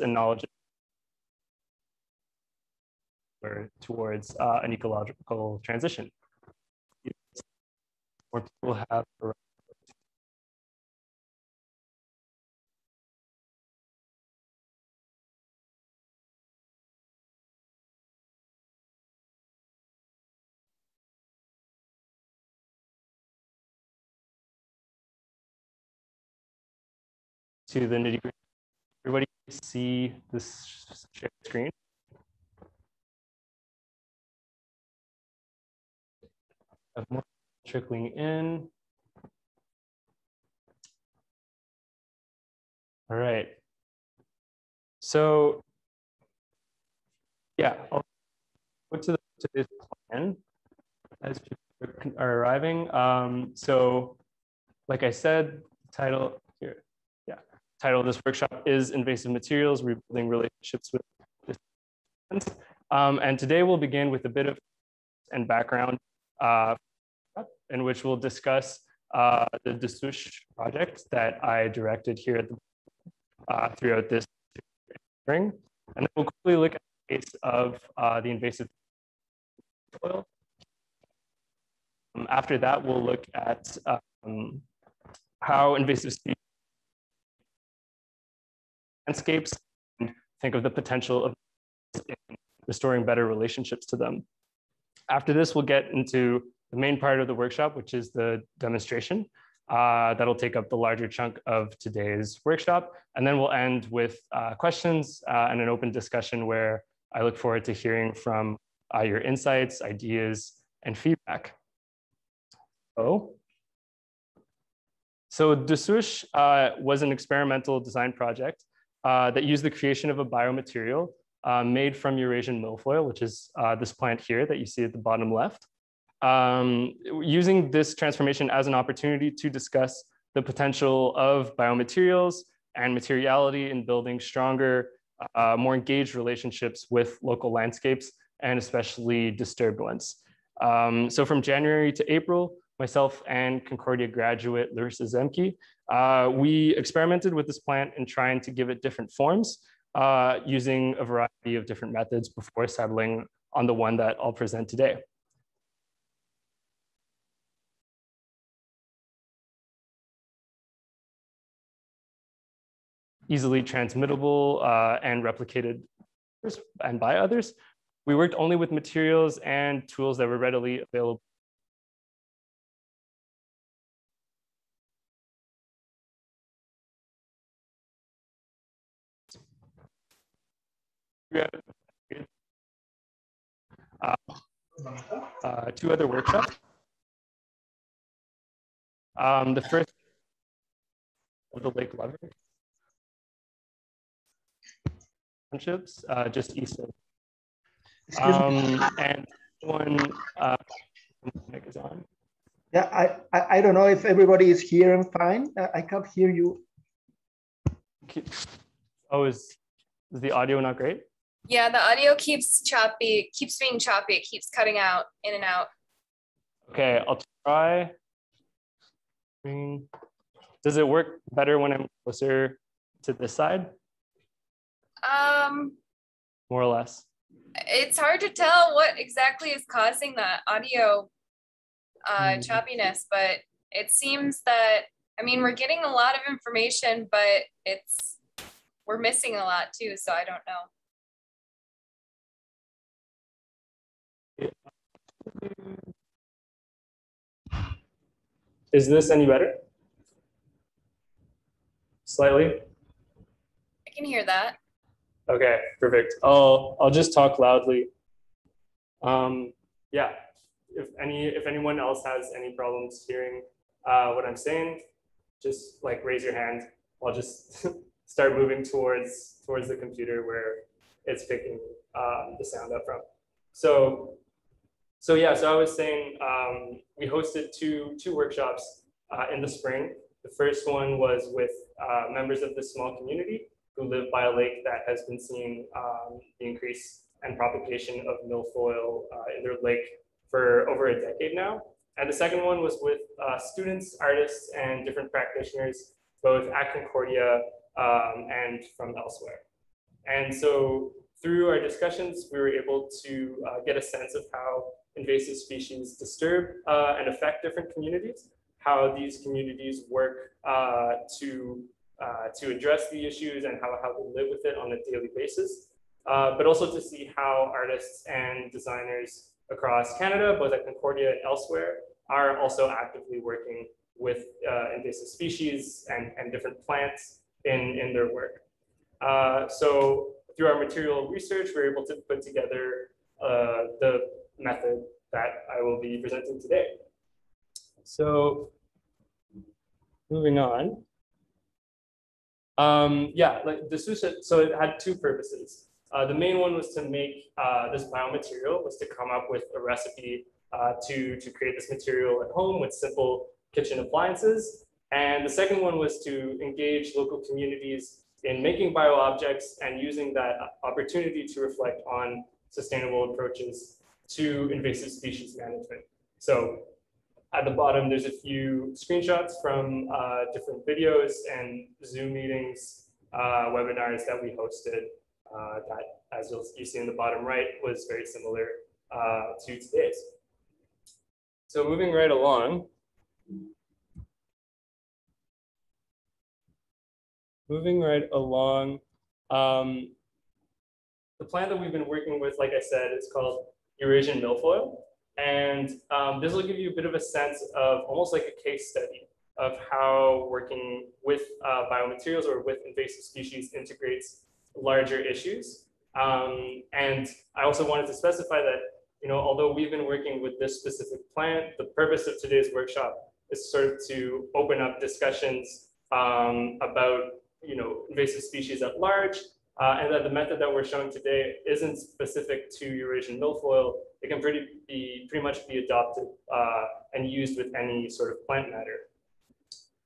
and knowledge towards uh, an ecological transition. More people have to the nitty gritty. Everybody see this screen? Have more trickling in. All right. So yeah, I'll to, the, to this plan as people are arriving. Um, so like I said, title title of this workshop is Invasive Materials, Rebuilding Relationships with um, and today we'll begin with a bit of and background uh, in which we'll discuss uh, the Dasush project that I directed here at the, uh, throughout this spring. And then we'll quickly look at the case of uh, the invasive soil. Um, after that, we'll look at um, how invasive species landscapes and think of the potential of restoring better relationships to them. After this, we'll get into the main part of the workshop, which is the demonstration. Uh, that'll take up the larger chunk of today's workshop. And then we'll end with uh, questions uh, and an open discussion where I look forward to hearing from uh, your insights, ideas, and feedback. Oh. So Dasush uh, was an experimental design project uh, that use the creation of a biomaterial uh, made from Eurasian milfoil, which is uh, this plant here that you see at the bottom left. Um, using this transformation as an opportunity to discuss the potential of biomaterials and materiality in building stronger, uh, more engaged relationships with local landscapes and especially disturbed ones. Um, so from January to April, myself and Concordia graduate Larissa Zemke uh, we experimented with this plant in trying to give it different forms uh, using a variety of different methods before settling on the one that I'll present today. Easily transmittable uh, and replicated and by others. We worked only with materials and tools that were readily available uh, uh, two other workshops. Um, the first of the Lake Lever townships, uh, just east of. Um, and one uh, is on. Yeah, I, I, I don't know if everybody is hearing fine. Uh, I can't hear you. Oh, is, is the audio not great? Yeah, the audio keeps choppy, keeps being choppy. It keeps cutting out in and out. Okay, I'll try. Does it work better when I'm closer to this side? Um, more or less. It's hard to tell what exactly is causing that audio uh, mm. choppiness, but it seems that I mean we're getting a lot of information, but it's we're missing a lot too. So I don't know. Is this any better? Slightly? I can hear that. Okay, perfect. I'll I'll just talk loudly. Um, yeah, if any if anyone else has any problems hearing uh, what I'm saying, just like raise your hand. I'll just start moving towards towards the computer where it's picking um, the sound up from. So so yeah, so I was saying um, we hosted two, two workshops uh, in the spring. The first one was with uh, members of the small community who live by a lake that has been seeing um, the increase and propagation of milfoil uh, in their lake for over a decade now. And the second one was with uh, students, artists, and different practitioners, both at Concordia um, and from elsewhere. And so through our discussions, we were able to uh, get a sense of how invasive species disturb uh, and affect different communities, how these communities work uh, to, uh, to address the issues and how, how they live with it on a daily basis, uh, but also to see how artists and designers across Canada, both at Concordia and elsewhere, are also actively working with uh, invasive species and, and different plants in, in their work. Uh, so through our material research, we're able to put together the method that I will be presenting today. So moving on. Um, yeah, like the so it had two purposes. Uh, the main one was to make uh, this biomaterial, was to come up with a recipe uh, to, to create this material at home with simple kitchen appliances. And the second one was to engage local communities in making bio objects and using that opportunity to reflect on sustainable approaches to invasive species management. So at the bottom, there's a few screenshots from uh, different videos and Zoom meetings, uh, webinars that we hosted uh, that, as you'll, you see in the bottom right, was very similar uh, to today's. So moving right along, moving right along, um, the plant that we've been working with, like I said, is called Eurasian milfoil. And um, this will give you a bit of a sense of almost like a case study of how working with uh, biomaterials or with invasive species integrates larger issues. Um, and I also wanted to specify that, you know, although we've been working with this specific plant, the purpose of today's workshop is sort of to open up discussions um, about, you know, invasive species at large, uh, and that the method that we're showing today isn't specific to Eurasian milfoil. It can pretty be pretty much be adopted uh, and used with any sort of plant matter.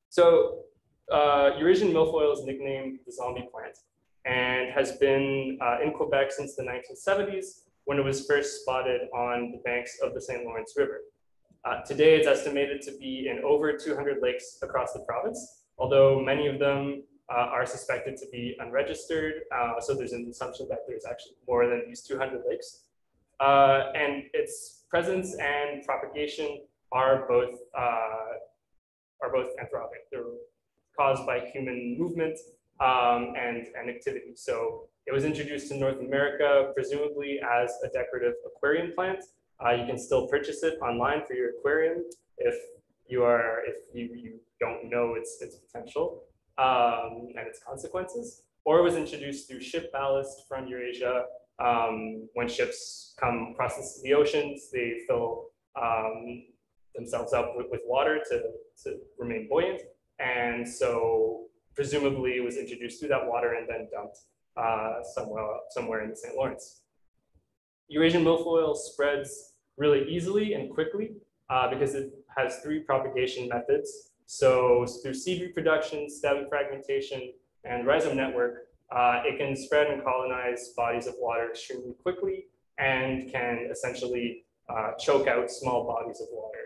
So uh, Eurasian milfoil is nicknamed the zombie plant and has been uh, in Quebec since the 1970s when it was first spotted on the banks of the St. Lawrence River. Uh, today, it's estimated to be in over 200 lakes across the province, although many of them uh, are suspected to be unregistered. Uh, so there's an assumption that there's actually more than these 200 lakes. Uh, and its presence and propagation are both uh, are both anthropic. They're caused by human movement um, and, and activity. So it was introduced to North America, presumably as a decorative aquarium plant. Uh, you can still purchase it online for your aquarium if you are if you, you don't know its, its potential um, and its consequences. Or was introduced through ship ballast from Eurasia. Um, when ships come across the oceans, they fill um, themselves up with, with water to, to remain buoyant. And so presumably it was introduced through that water and then dumped uh, somewhere, somewhere in the St. Lawrence. Eurasian milfoil spreads really easily and quickly uh, because it has three propagation methods. So through seed reproduction, stem fragmentation, and rhizome network, uh, it can spread and colonize bodies of water extremely quickly and can essentially uh, choke out small bodies of water.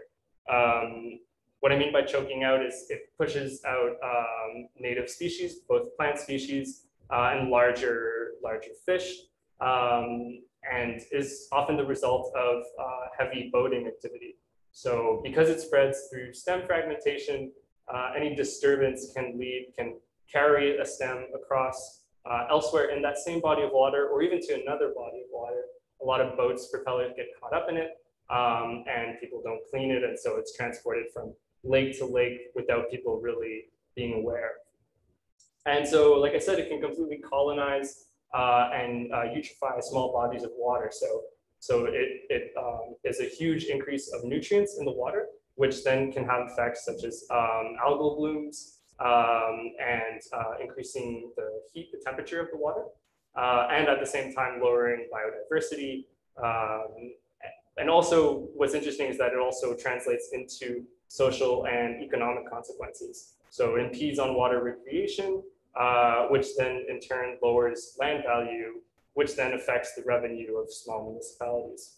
Um, what I mean by choking out is it pushes out um, native species, both plant species uh, and larger, larger fish, um, and is often the result of uh, heavy boating activity. So because it spreads through stem fragmentation, uh, any disturbance can lead, can carry a stem across uh, elsewhere in that same body of water or even to another body of water. A lot of boats, propellers get caught up in it um, and people don't clean it. And so it's transported from lake to lake without people really being aware. And so, like I said, it can completely colonize uh, and uh, eutrophy small bodies of water. So, so it, it um, is a huge increase of nutrients in the water, which then can have effects such as um, algal blooms um, and uh, increasing the heat, the temperature of the water, uh, and at the same time lowering biodiversity. Um, and also, what's interesting is that it also translates into social and economic consequences. So it impedes on water recreation, uh, which then in turn lowers land value, which then affects the revenue of small municipalities.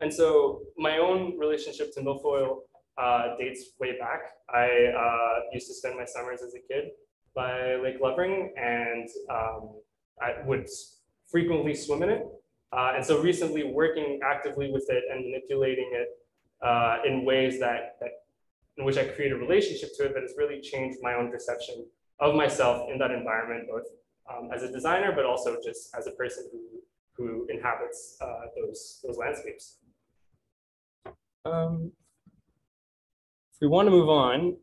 And so my own relationship to milfoil uh, dates way back. I uh, used to spend my summers as a kid by Lake Lovering and um, I would frequently swim in it. Uh, and so recently working actively with it and manipulating it uh, in ways that, that in which I create a relationship to it that has really changed my own perception of myself in that environment, both um, as a designer, but also just as a person who, who inhabits uh, those, those landscapes. Um, if we want to move on,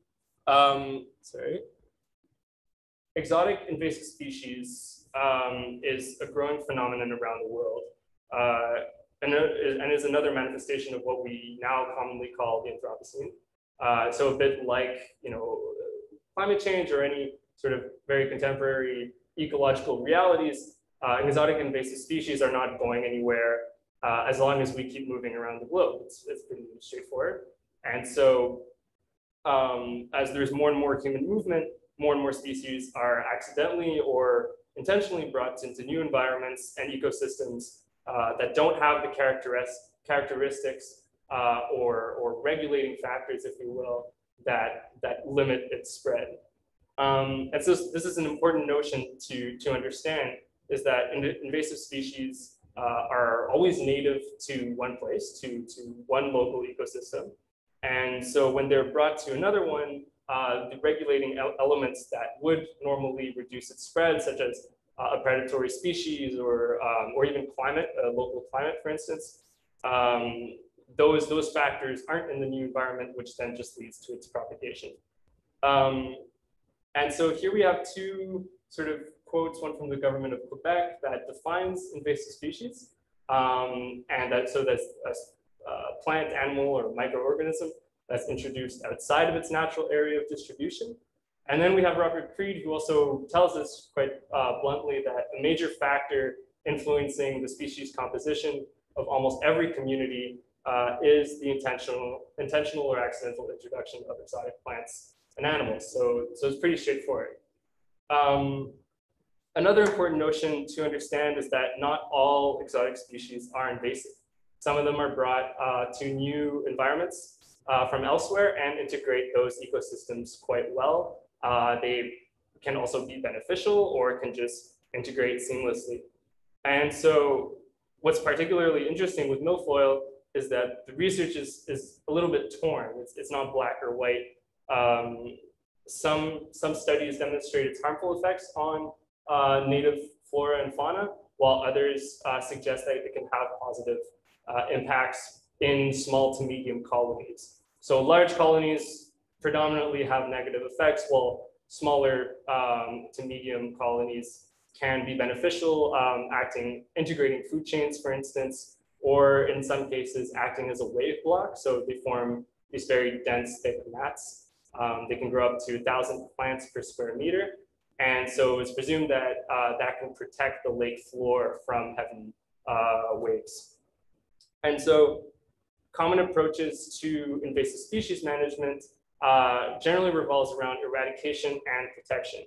um, sorry. Exotic invasive species um, is a growing phenomenon around the world uh, and, and, is another manifestation of what we now commonly call the Anthropocene. Uh, so a bit like, you know, climate change or any sort of very contemporary ecological realities, uh, exotic invasive species are not going anywhere uh, as long as we keep moving around the globe. It's, it's pretty straightforward. And so um, as there's more and more human movement, more and more species are accidentally or intentionally brought into new environments and ecosystems uh, that don't have the characteristics uh, or, or regulating factors, if you will, that, that limit its spread. Um, and so this is an important notion to, to understand is that invasive species are always native to one place, to, to one local ecosystem. And so when they're brought to another one, uh, the regulating elements that would normally reduce its spread, such as uh, a predatory species or, um, or even climate, uh, local climate, for instance, um, those, those factors aren't in the new environment, which then just leads to its propagation. Um, and so here we have two sort of quotes, one from the government of Quebec that defines invasive species. Um, and that, so that's a, plant, animal, or microorganism that's introduced outside of its natural area of distribution. And then we have Robert Creed, who also tells us quite uh, bluntly that a major factor influencing the species composition of almost every community uh, is the intentional, intentional or accidental introduction of exotic plants and animals. So, so it's pretty straightforward. Um, another important notion to understand is that not all exotic species are invasive. Some of them are brought uh, to new environments uh, from elsewhere and integrate those ecosystems quite well. Uh, they can also be beneficial or can just integrate seamlessly. And so what's particularly interesting with milfoil is that the research is, is a little bit torn. It's, it's not black or white. Um, some, some studies demonstrate its harmful effects on uh, native flora and fauna, while others uh, suggest that it can have positive uh, impacts in small to medium colonies. So large colonies predominantly have negative effects, while smaller um, to medium colonies can be beneficial, um, acting, integrating food chains, for instance, or in some cases acting as a wave block. So they form these very dense, thick mats. Um, they can grow up to 1,000 plants per square meter. And so it's presumed that uh, that can protect the lake floor from heavy uh, waves. And so common approaches to invasive species management uh, generally revolves around eradication and protection.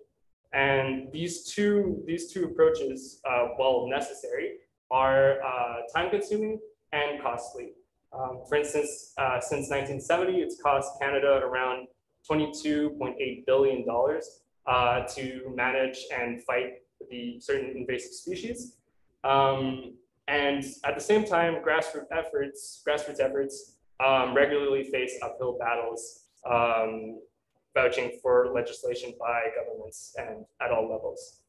And these two, these two approaches, uh, while necessary, are uh, time consuming and costly. Um, for instance, uh, since 1970, it's cost Canada around $22.8 billion uh, to manage and fight the certain invasive species. Um, and at the same time, grassroots efforts, grassroots efforts um, regularly face uphill battles, um, vouching for legislation by governments and at all levels.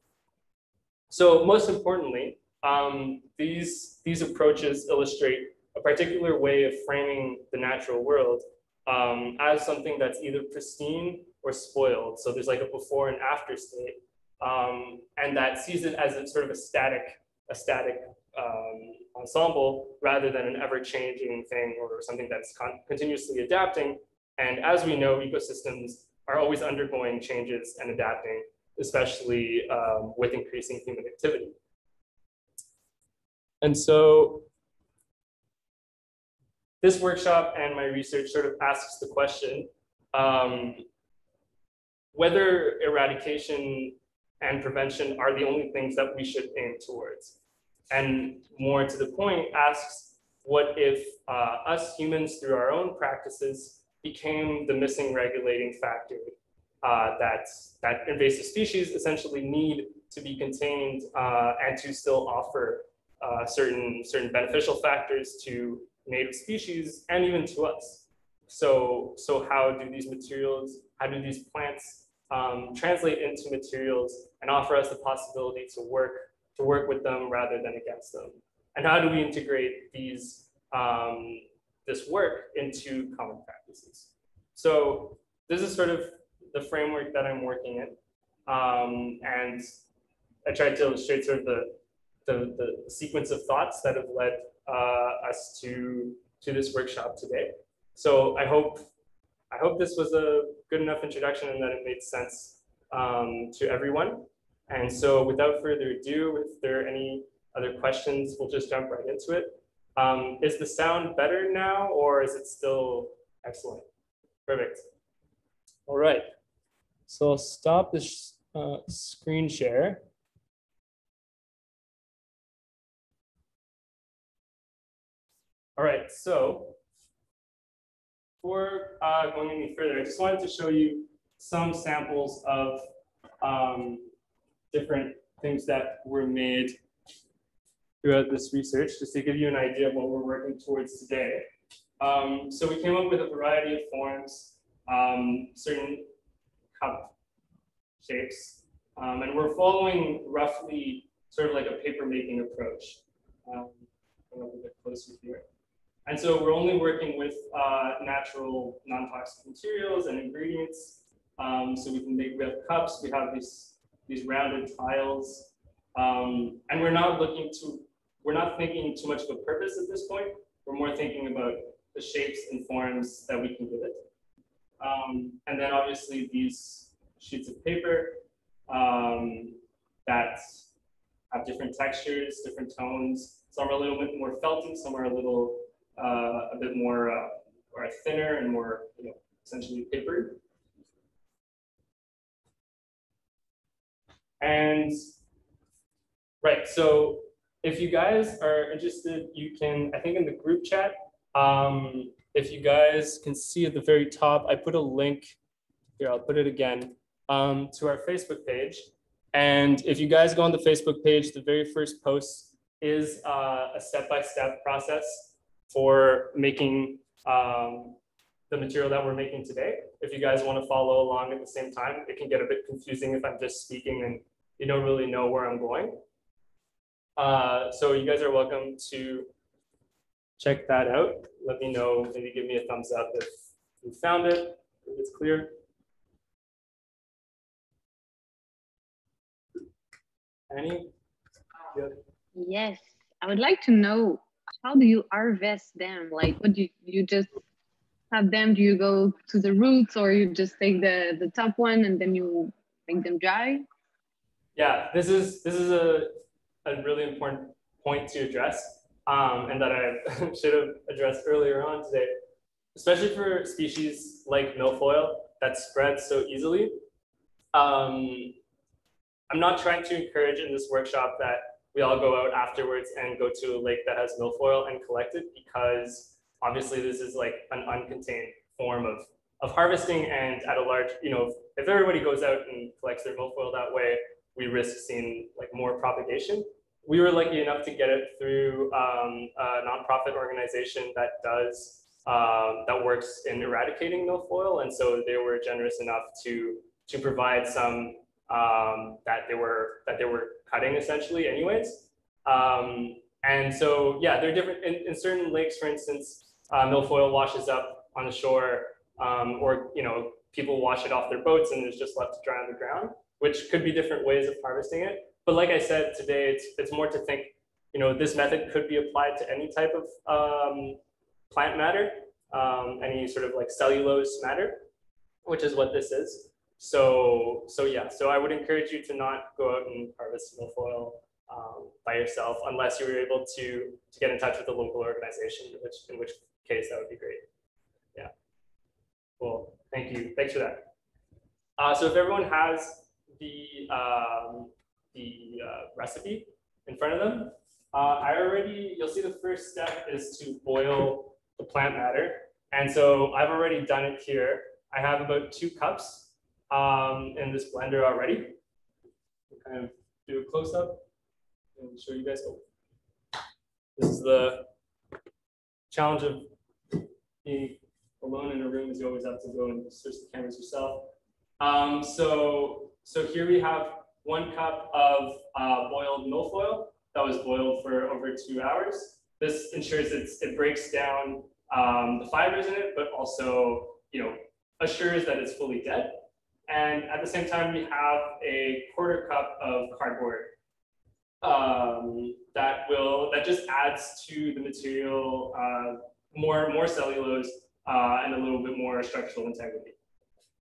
So most importantly, um, these, these approaches illustrate a particular way of framing the natural world um, as something that's either pristine or spoiled. So there's like a before and after state, um, and that sees it as a sort of a static, a static um, ensemble rather than an ever-changing thing or something that's con continuously adapting. And as we know, ecosystems are always undergoing changes and adapting, especially um, with increasing human activity. And so this workshop and my research sort of asks the question, um, whether eradication and prevention are the only things that we should aim towards. And more to the point, asks what if uh, us humans through our own practices became the missing regulating factor uh, that, that invasive species essentially need to be contained uh, and to still offer uh, certain, certain beneficial factors to native species and even to us. So, so how do these materials, how do these plants um, translate into materials and offer us the possibility to work, to work with them rather than against them? And how do we integrate these, um, this work into common practices? So this is sort of the framework that I'm working in. Um, and I tried to illustrate sort of the, the, the sequence of thoughts that have led uh, us to, to this workshop today. So I hope, I hope this was a good enough introduction and that it made sense um, to everyone. And so without further ado, if there are any other questions, we'll just jump right into it. Um, is the sound better now or is it still excellent? Perfect. All right. So I'll stop the uh, screen share. All right, so before uh, going any further, I just wanted to show you some samples of um, different things that were made throughout this research, just to give you an idea of what we're working towards today. Um, so we came up with a variety of forms, um, certain cup shapes, um, and we're following roughly sort of like a paper making approach. Um, a little bit closer here. And so we're only working with uh, natural non-toxic materials and ingredients. Um, so we can make, we have cups, we have these, these rounded tiles, um, and we're not looking to, we're not thinking too much of a purpose at this point. We're more thinking about the shapes and forms that we can give it. Um, and then obviously these sheets of paper um, that have different textures, different tones. Some are a little bit more felty, some are a little a bit more uh, or thinner and more you know, essentially papered. And right, so if you guys are interested, you can, I think in the group chat, um, if you guys can see at the very top, I put a link, here, I'll put it again, um, to our Facebook page. And if you guys go on the Facebook page, the very first post is uh, a step-by-step -step process for making um, the material that we're making today. If you guys want to follow along at the same time, it can get a bit confusing if I'm just speaking and you don't really know where I'm going. Uh, so you guys are welcome to check that out. Let me know, maybe give me a thumbs up if you found it, if it's clear. Any? Yes, I would like to know how do you harvest them? Like, what do you, you just have them? Do you go to the roots or you just take the, the top one and then you make them dry? Yeah, this is, this is a, a really important point to address um, and that I should have addressed earlier on today, especially for species like milfoil that spread so easily. Um, I'm not trying to encourage in this workshop that we all go out afterwards and go to a lake that has milfoil and collect it because obviously this is like an uncontained form of, of harvesting and at a large, you know, if everybody goes out and collects their milfoil that way, we risk seeing like more propagation. We were lucky enough to get it through um, a nonprofit organization that does um, that works in eradicating milfoil, and so they were generous enough to to provide some um, that they were that they were cutting essentially anyways. Um, and so, yeah, they're different in, in certain lakes, for instance, uh, milfoil washes up on the shore um, or, you know, people wash it off their boats and it's just left to dry on the ground, which could be different ways of harvesting it. But like I said today, it's, it's more to think, you know, this method could be applied to any type of um, plant matter, um, any sort of like cellulose matter, which is what this is. So, so yeah, so I would encourage you to not go out and harvest milfoil um, by yourself unless you were able to, to get in touch with a local organization, which, in which case that would be great. Yeah. Cool. Thank you. Thanks for that. Uh, so if everyone has the, um, the uh, recipe in front of them, uh, I already, you'll see the first step is to boil the plant matter. And so I've already done it here. I have about two cups um, in this blender already. Kind of do a close up and show you guys. Oh, this is the challenge of being alone in a room is you always have to go and switch the cameras yourself. Um, so, so here we have one cup of uh, boiled milfoil that was boiled for over two hours. This ensures it breaks down um, the fibers in it, but also, you know, assures that it's fully dead. And at the same time, we have a quarter cup of cardboard um, that will that just adds to the material uh, more more cellulose uh, and a little bit more structural integrity.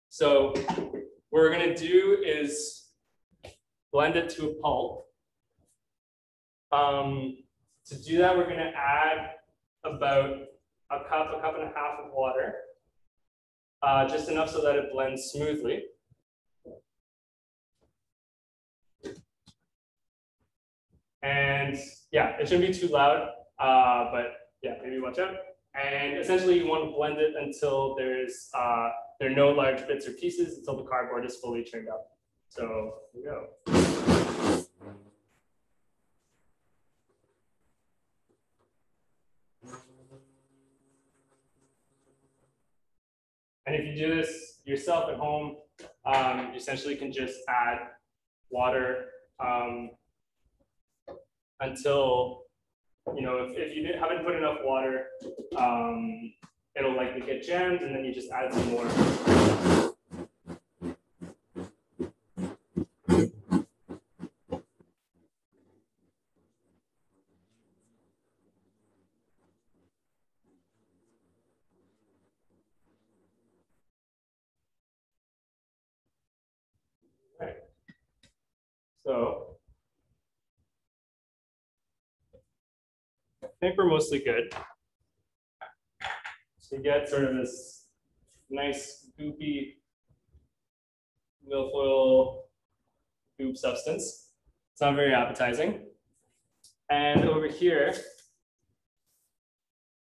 So what we're going to do is blend it to a pulp. Um, to do that, we're going to add about a cup, a cup and a half of water, uh, just enough so that it blends smoothly. And yeah, it shouldn't be too loud, uh, but yeah, maybe watch out. And essentially you want to blend it until there's uh, there are no large bits or pieces until the cardboard is fully turned up. So here we go. And if you do this yourself at home, um, you essentially can just add water um, until, you know, if, if you haven't put enough water, um, it'll likely get jammed and then you just add some more. Right. So I think we're mostly good. So you get sort of this nice goopy milfoil goop substance. It's not very appetizing. And over here,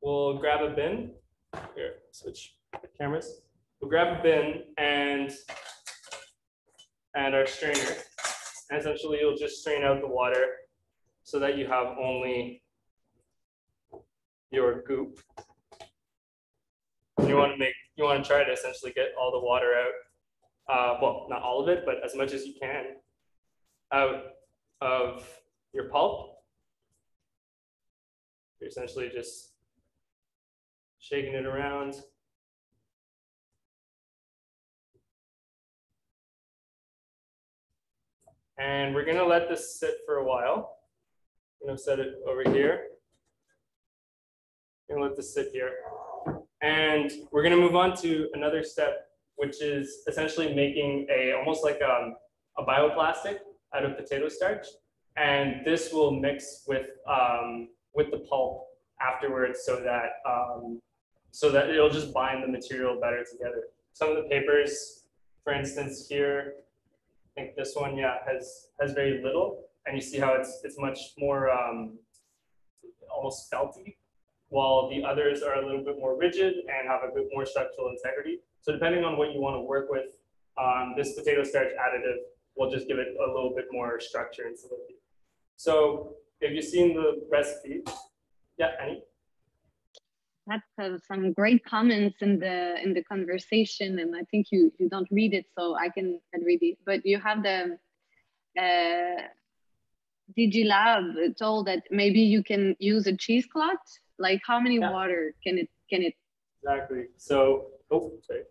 we'll grab a bin. Here, switch cameras. We'll grab a bin and and our strainer. And essentially you'll just strain out the water so that you have only your goop. You want to make, you want to try to essentially get all the water out. Uh, well, not all of it, but as much as you can out of your pulp. You're essentially just shaking it around. And we're gonna let this sit for a while. I'm gonna set it over here. Gonna let this sit here. And we're gonna move on to another step, which is essentially making a, almost like a, a bioplastic out of potato starch. And this will mix with, um, with the pulp afterwards so that, um, so that it'll just bind the material better together. Some of the papers, for instance, here, I think this one, yeah, has has very little, and you see how it's it's much more um, almost felty, while the others are a little bit more rigid and have a bit more structural integrity. So depending on what you want to work with, um, this potato starch additive will just give it a little bit more structure and solidity. So if you've seen the recipe, yeah, Annie? That's uh, some great comments in the in the conversation, and I think you you don't read it, so I can read it. But you have the uh, DigiLab told that maybe you can use a cheesecloth. Like how many Yeah. water can it can it? Exactly. So, oh, sorry.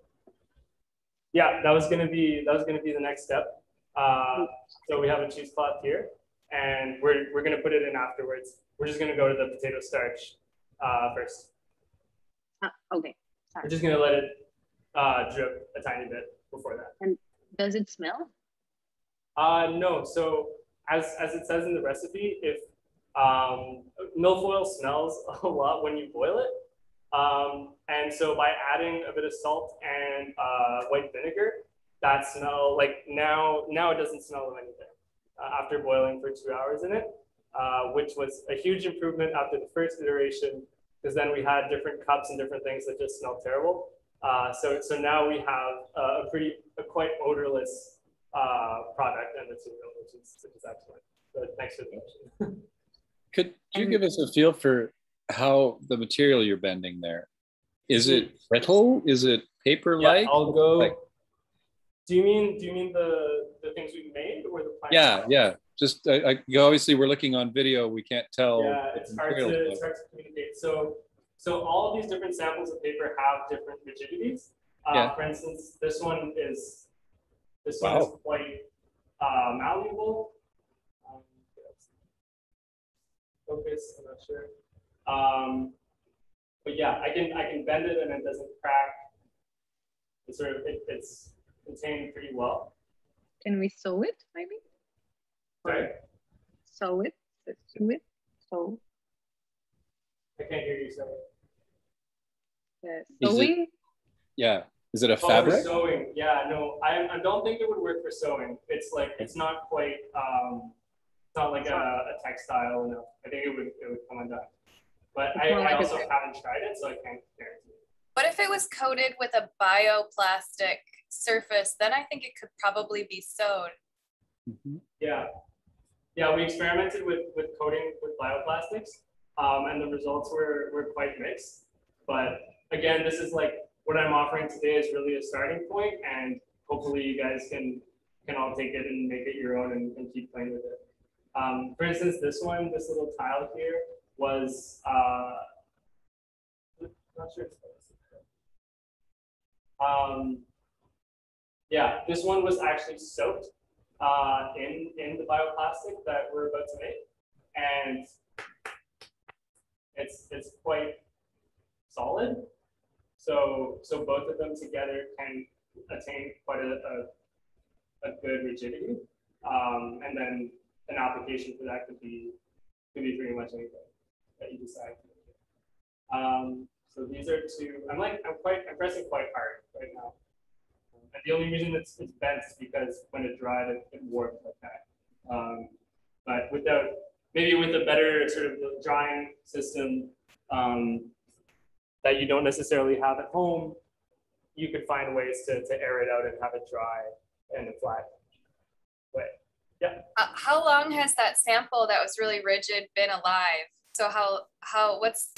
Yeah, that was gonna be that was gonna be the next step. Uh, so we have a cheesecloth here, and we're we're gonna put it in afterwards. We're just gonna go to the potato starch uh, first. Ah, okay. We're just gonna let it uh, drip a tiny bit before that. And does it smell? Uh, no. So as as it says in the recipe, if um, milfoil smells a lot when you boil it, um, and so by adding a bit of salt and uh, white vinegar, that smell like now now it doesn't smell of anything uh, after boiling for two hours in it, uh, which was a huge improvement after the first iteration because then we had different cups and different things that just smelled terrible. Uh, so so now we have a pretty a quite odorless uh, product and material, which is, which is excellent. So thanks for the question. Could you And- give us a feel for how the material you're bending there? Is it brittle? Is it paper-like? Yeah, I'll go. Like- do you mean do you mean the the things we've made or the plans? Yeah, yeah. Just I, I, you obviously we're looking on video. We can't tell. Yeah, it's hard to material it's hard to communicate. So so all of these different samples of paper have different rigidities. Uh, Yeah. For instance, this one is this one is quite uh, malleable. Um, focus, I'm not sure. Um, but yeah, I can I can bend it and it doesn't crack. It's sort of it, it's contained pretty well. Can we sew it, maybe? Right? Sew it, sew it, sew, I can't hear you. Sorry. uh, it- sewing? Yeah. Is it a Oh, for fabric? sewing, yeah, no, I, I don't think it would work for sewing. It's like, it's not quite, um, it's not like a, a textile, no. I think it would, it would come undone. But I, more I like also haven't tried it, so I can't guarantee. What if it was coated with a bioplastic surface? Then I think it could probably be sewed. Mhm. Yeah. Yeah, we experimented with, with coating with bioplastics, um, and the results were, were quite mixed. But again, this is like, what I'm offering today is really a starting point, and hopefully you guys can, can all take it and make it your own and, and keep playing with it. Um, for instance, this one, this little tile here was, uh, not sure. Um, yeah, this one was actually soaked uh, in, in the bioplastic that we're about to make. And it's, it's quite solid. So, so both of them together can attain quite a, a, a good rigidity. Um, and then an application for that could be, could be pretty much anything that you decide. Um, so these are two, I'm like, I'm quite, I'm pressing quite hard right now. And the only reason it's, it's bent is because when it dried, it, it warped like that. Um, but without, maybe with a better sort of drying system um, that you don't necessarily have at home, you could find ways to, to air it out and have it dry in a flat way. Uh, how long has that sample that was really rigid been alive? So how, how, what's,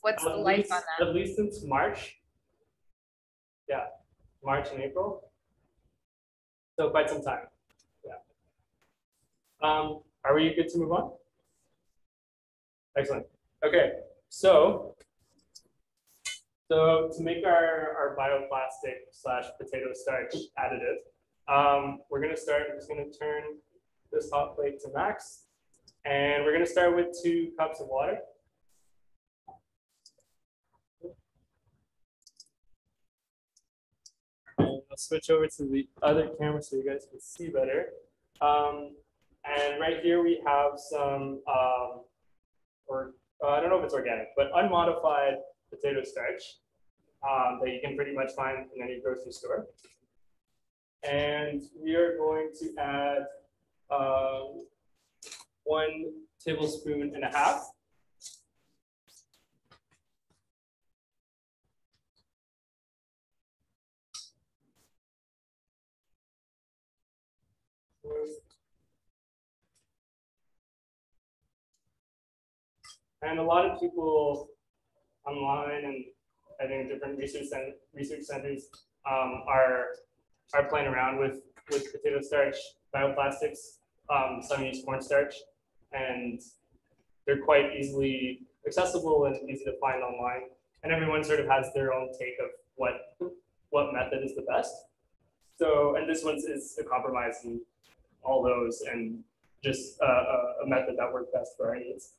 what's the At life on that? At least since March. Yeah, March and April. So quite some time, yeah. Um, are we good to move on? Excellent, okay, so. So to make our, our bioplastic slash potato starch additive, um, we're gonna start, I'm just gonna turn this hot plate to max. And we're gonna start with two cups of water. And I'll switch over to the other camera so you guys can see better. Um, and right here we have some, um, or uh, I don't know if it's organic, but unmodified potato starch um, that you can pretty much find in any grocery store. And we are going to add um, one tablespoon and a half And a lot of people online and I think different research cen- research centers um, are are playing around with with potato starch, bioplastics. Um, some use cornstarch, and they're quite easily accessible and easy to find online. And everyone sort of has their own take of what what method is the best. So, and this one is a compromise in all those and just a, a, method that worked best for our needs.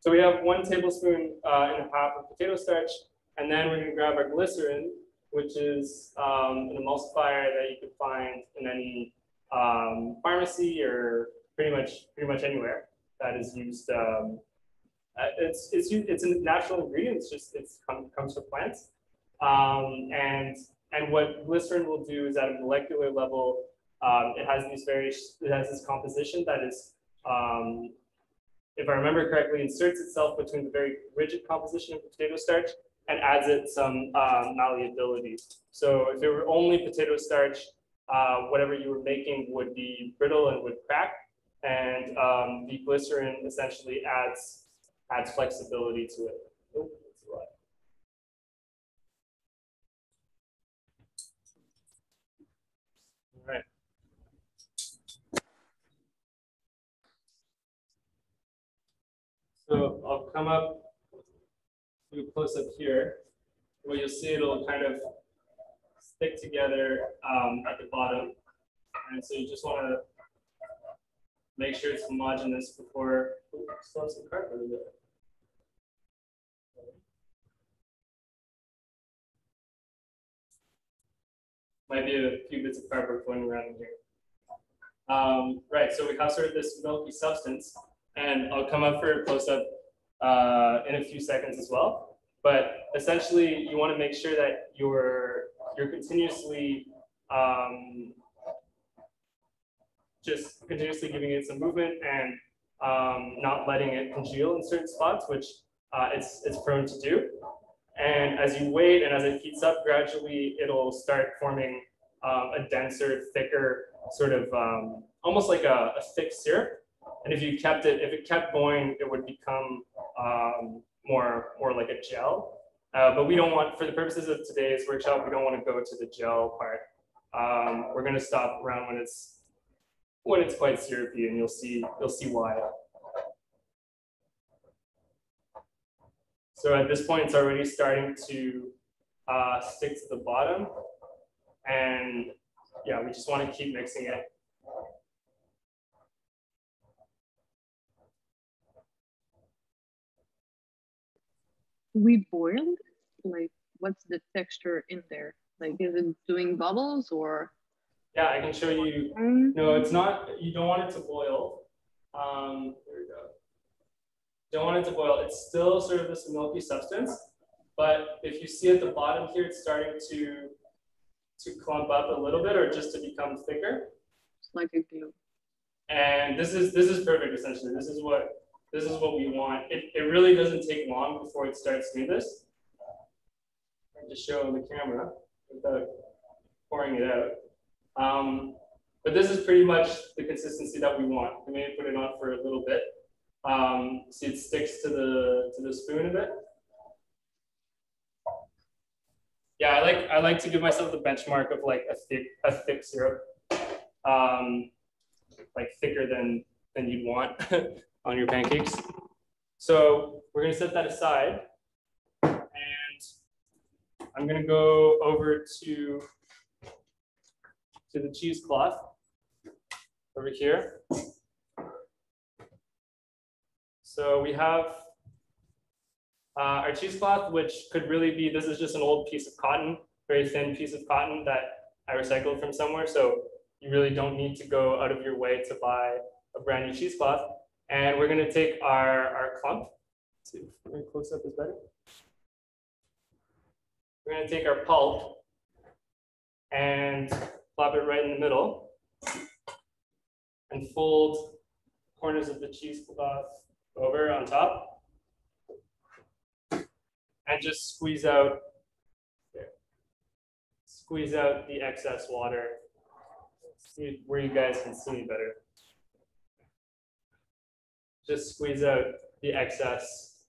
So we have one tablespoon uh, and a half of potato starch, and then we're gonna grab our glycerin, which is um, an emulsifier that you can find in any um, pharmacy or pretty much pretty much anywhere that is used. Um, uh, it's it's it's a natural ingredient. It's just it's come, comes from plants, um, and and what glycerin will do is at a molecular level, um, it has these very it has this composition that is um, if I remember correctly, inserts itself between the very rigid composition of potato starch and adds it some um, malleability. So if it were only potato starch, uh, whatever you were making would be brittle and would crack. And um, the glycerin essentially adds adds flexibility to it. All right. So I'll come up, a close up here. where you'll see, it'll kind of stick together um, at the bottom. And so you just want to make sure it's homogeneous before, still some carpet in. Might be a few bits of cardboard floating around in here. Um, right, so we have sort of this milky substance, and I'll come up for a close-up uh, in a few seconds as well. But essentially, you want to make sure that you're you're continuously um, just continuously giving it some movement and um, not letting it congeal in certain spots, which uh, it's it's prone to do. And as you wait and as it heats up, gradually it'll start forming um, a denser, thicker, sort of um, almost like a, a, thick syrup. And if you kept it, if it kept going, it would become um, more, more like a gel. Uh, but we don't want, for the purposes of today's workshop, we don't want to go to the gel part. Um, we're going to stop around when it's when it's quite syrupy, and you'll see you'll see why. So at this point, it's already starting to uh, stick to the bottom. And yeah, we just want to keep mixing it. We boiled? Like, what's the texture in there? Like, is it doing bubbles or? Yeah, I can show you. Um, No, it's not, you don't want it to boil. Um, there we go. Don't want it to boil. It's still sort of this milky substance, but if you see at the bottom here, it's starting to to clump up a little bit or just to become thicker. It's like a glue. And this is this is perfect essentially. This is what this is what we want. It, it really doesn't take long before it starts to do this. And to show the camera without pouring it out. Um, but this is pretty much the consistency that we want. We may put it on for a little bit. Um, see, it sticks to the to the spoon a bit. Yeah, I like I like to give myself the benchmark of like a thick a thick syrup, um, like thicker than than you'd want on your pancakes. So we're gonna set that aside, and I'm gonna go over to to the cheesecloth over here. So we have uh, our cheesecloth, which could really be, this is just an old piece of cotton, very thin piece of cotton that I recycled from somewhere. So you really don't need to go out of your way to buy a brand new cheesecloth. And we're gonna take our, our clump, Let's see if very close up is better. We're gonna take our pulp and plop it right in the middle and fold corners of the cheesecloth over on top and just squeeze out squeeze out the excess water. See where you guys can see me better just squeeze out the excess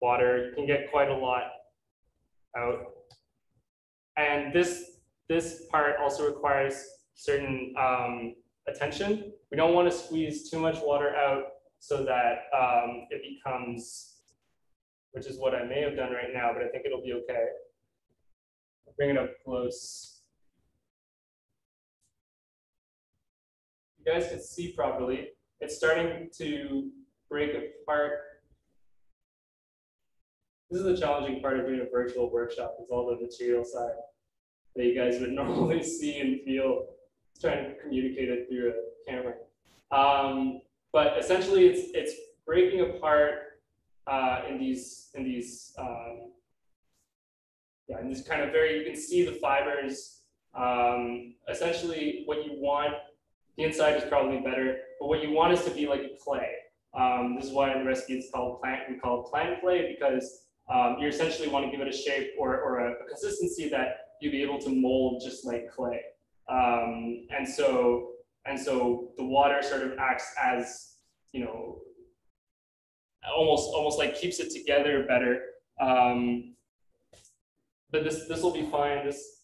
water you can get quite a lot out and this this part also requires certain um, attention we don't want to squeeze too much water out so that um, it becomes, which is what I may have done right now, but I think it'll be okay. Bring it up close. You guys can see properly. It's starting to break apart. This is the challenging part of doing a virtual workshop is all the material side that you guys would normally see and feel. trying to communicate it through a camera. Um, but essentially it's it's breaking apart uh, in these in these um, yeah in this kind of very you can see the fibers. Um, essentially, what you want the inside is probably better, but what you want is to be like clay. Um, this is why in the recipe it's called plant. We call it plant clay because um, you essentially want to give it a shape or, or a, a consistency that you'd be able to mold just like clay. Um, and so and so the water sort of acts as you know almost almost like keeps it together better. Um, but this this will be fine. This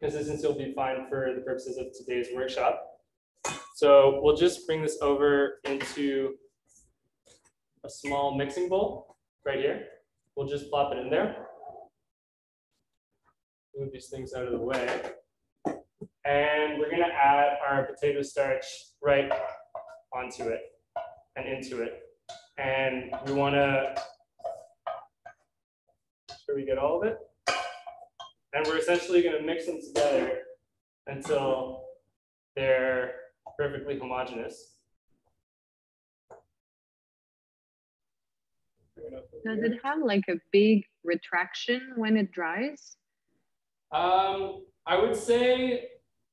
consistency will be fine for the purposes of today's workshop. So we'll just bring this over into a small mixing bowl right here. We'll just plop it in there. Move these things out of the way. And we're gonna add our potato starch right onto it and into it. And we wanna, make sure we get all of it. And we're essentially gonna mix them together until they're perfectly homogeneous. Does it have like a big retraction when it dries? Um, I would say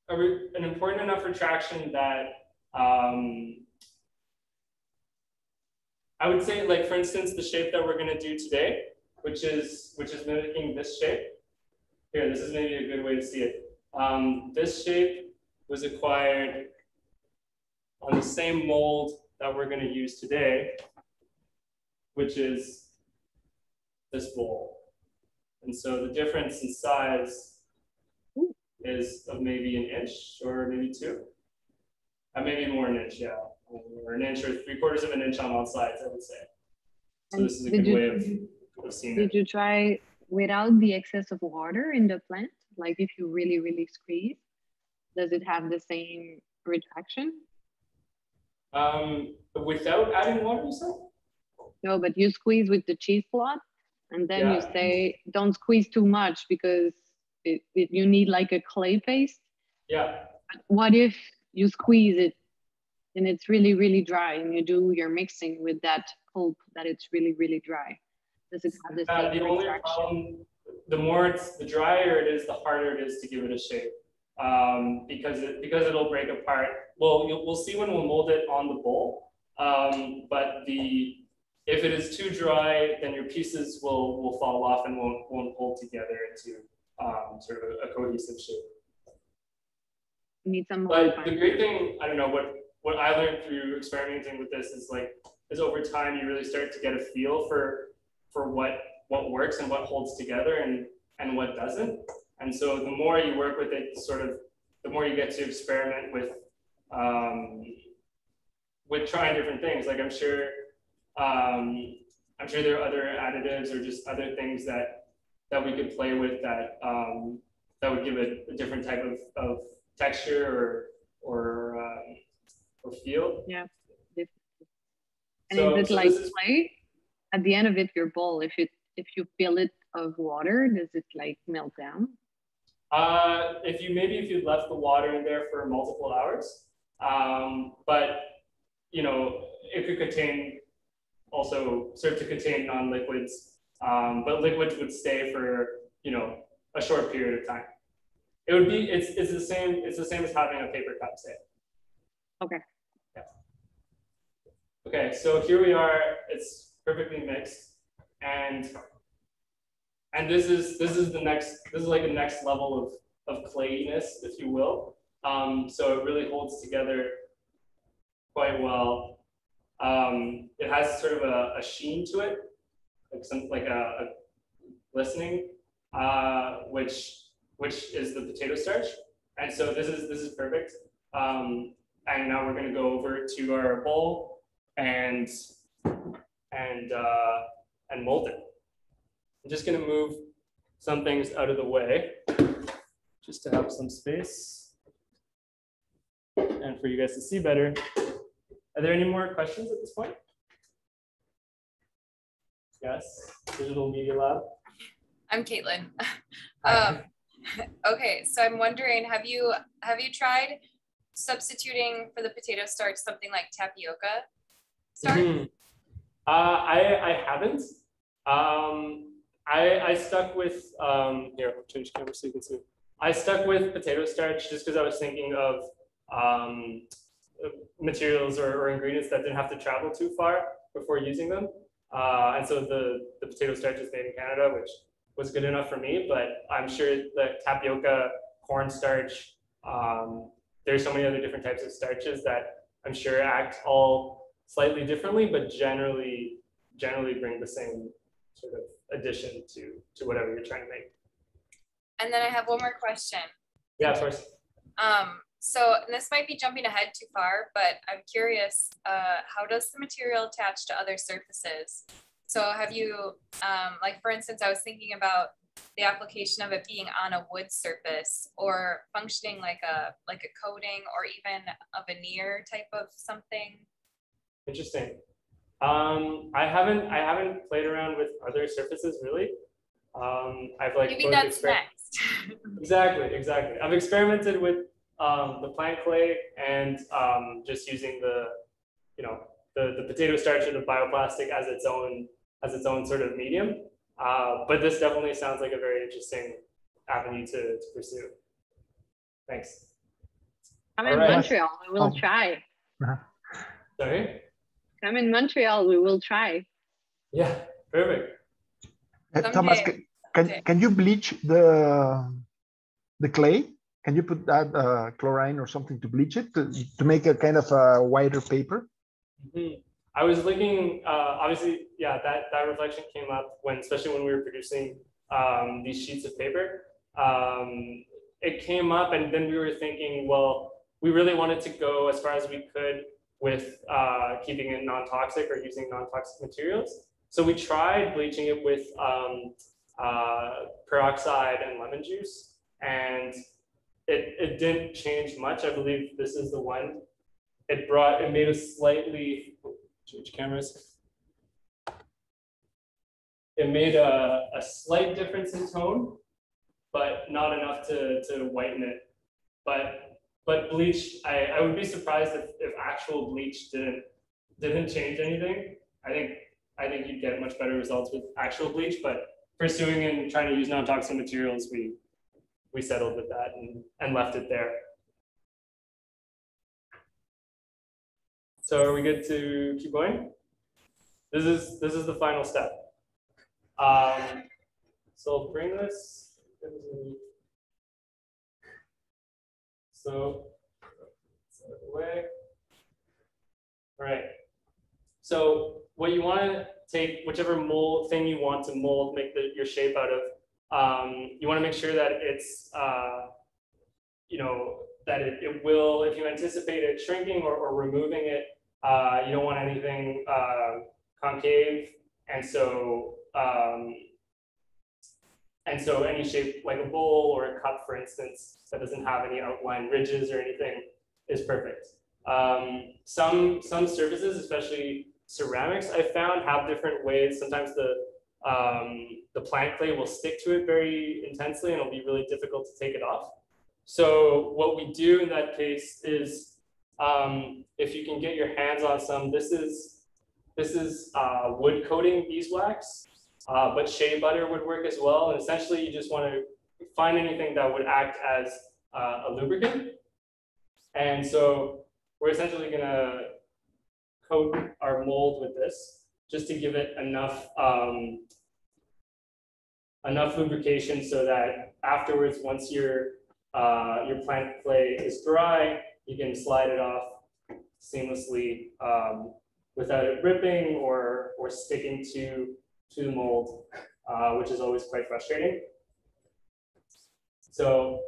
a re- an important enough retraction that um, I would say, like for instance, the shape that we're going to do today, which is which is mimicking this shape. Here, this is maybe a good way to see it. Um, this shape was acquired on the same mold that we're going to use today, which is this bowl. And so the difference in size is of maybe an inch or maybe two. Uh, maybe more an inch, yeah. Or an inch or three quarters of an inch on all sides, I would say. So And this is a good you- way of, of seeing Did it. you try without the excess of water in the plant? Like if you really, really squeeze, does it have the same retraction? Um, without adding water, you said? No, but you squeeze with the cheese cheesecloth and then you say, don't squeeze too much because it, it, you need like a clay paste. Yeah. But what if you squeeze it and it's really, really dry and you do your mixing with that pulp that it's really, really dry? Does it have the Uh, same the only problem, the more it's, the drier it is, the harder it is to give it a shape. Um, because it, because it'll break apart. Well, you'll, we'll see when we'll mold it on the bowl. Um, but the, if it is too dry, then your pieces will, will fall off and won't, won't hold together into, um, sort of a, a cohesive shape. You need some But the great thing, I don't know, what, what I learned through experimenting with this is like, is over time you really start to get a feel for, for what, what works and what holds together and, and what doesn't. And so the more you work with it, sort of, the more you get to experiment with, um, with trying different things. Like I'm sure, um, I'm sure there are other additives or just other things that, that we could play with that, um, that would give it a different type of, of texture or or um, or feel. And So- is it so like this is- clay? At the end of it, your bowl, if you if you fill it of water, does it like melt down? Uh, if you maybe if you left the water in there for multiple hours, um, but you know it could contain also serve to contain non-liquids, um, but liquids would stay for you know a short period of time. It would be it's it's the same it's the same as having a paper cup, say. Okay. Yeah. Okay, so here we are. It's perfectly mixed, and and this is this is the next this is like the next level of of clayiness, if you will. Um, so it really holds together quite well. Um, it has sort of a, a sheen to it, like some like a, a glistening, uh, which which is the potato starch. And so this is this is perfect. Um, and now we're going to go over to our bowl and and uh, and mold it. I'm just going to move some things out of the way just to have some space and for you guys to see better. Are there any more questions at this point? Yes, Digital Media Lab. I'm Caitlin. Um, okay, so I'm wondering, have you have you tried substituting for the potato starch something like tapioca starch? Mhm. Uh, I, I haven't. Um, I, I stuck with, um, here, I'll change camera so you can see. I stuck with potato starch just because I was thinking of um, materials or, or ingredients that didn't have to travel too far before using them. Uh, and so the, the potato starch is made in Canada, which was good enough for me, but I'm sure that tapioca, cornstarch, Um, there's so many other different types of starches that I'm sure act all slightly differently, but generally, generally bring the same sort of addition to, to whatever you're trying to make. And then I have one more question. Yeah, of course. Um, so this might be jumping ahead too far, but I'm curious, uh, how does the material attach to other surfaces? So have you, um, like for instance, I was thinking about the application of it being on a wood surface or functioning like a like a coating or even a veneer type of something. Interesting. Um, I haven't I haven't played around with other surfaces really. Um, I've like maybe that's next. exactly, exactly. I've experimented with um, the plant clay and um, just using the you know the the potato starch and the bioplastic as its own as its own sort of medium. Uh, but this definitely sounds like a very interesting avenue to, to pursue. Thanks. I'm in right. Montreal. We will Oh. try. Sorry. I'm in Montreal. We will try. Yeah, perfect. Uh, Thomas, ca- can, can you bleach the the clay? Can you put that uh, chlorine or something to bleach it to, to make a kind of a whiter paper? Mhm. I was looking, uh, obviously, yeah, that, that reflection came up when, especially when we were producing um, these sheets of paper. Um, it came up, and then we were thinking, well, we really wanted to go as far as we could with uh, keeping it non-toxic or using non-toxic materials. So we tried bleaching it with um, uh, peroxide and lemon juice, and it, it didn't change much. I believe this is the one. It brought, it made a slightly, change cameras. It made a, a slight difference in tone, but not enough to, to whiten it. But, but bleach, I, I would be surprised if, if actual bleach didn't, didn't change anything. I think, I think you'd get much better results with actual bleach, but pursuing and trying to use non-toxic materials, we, we settled with that and, and left it there. So are we good to keep going? This is, this is the final step. Um, so I'll bring this. So, away. All right. So what you want to take, whichever mold thing you want to mold, make the, your shape out of, um, you want to make sure that it's, uh, you know, that it, it will, if you anticipate it shrinking or, or removing it, uh, you don't want anything uh, concave. And so, um, and so any shape like a bowl or a cup, for instance, that doesn't have any outline ridges or anything is perfect. Um, some, some surfaces, especially ceramics, I found have different ways. Sometimes the, um, the plant clay will stick to it very intensely and it'll be really difficult to take it off. So what we do in that case is, um, if you can get your hands on some, this is, this is uh, wood coating beeswax, uh, but shea butter would work as well. And essentially you just want to find anything that would act as uh, a lubricant. And so we're essentially gonna coat our mold with this just to give it enough um, enough lubrication so that afterwards, once your uh, your plant clay is dry, you can slide it off seamlessly um, without it ripping or or sticking to to mold, uh, which is always quite frustrating. So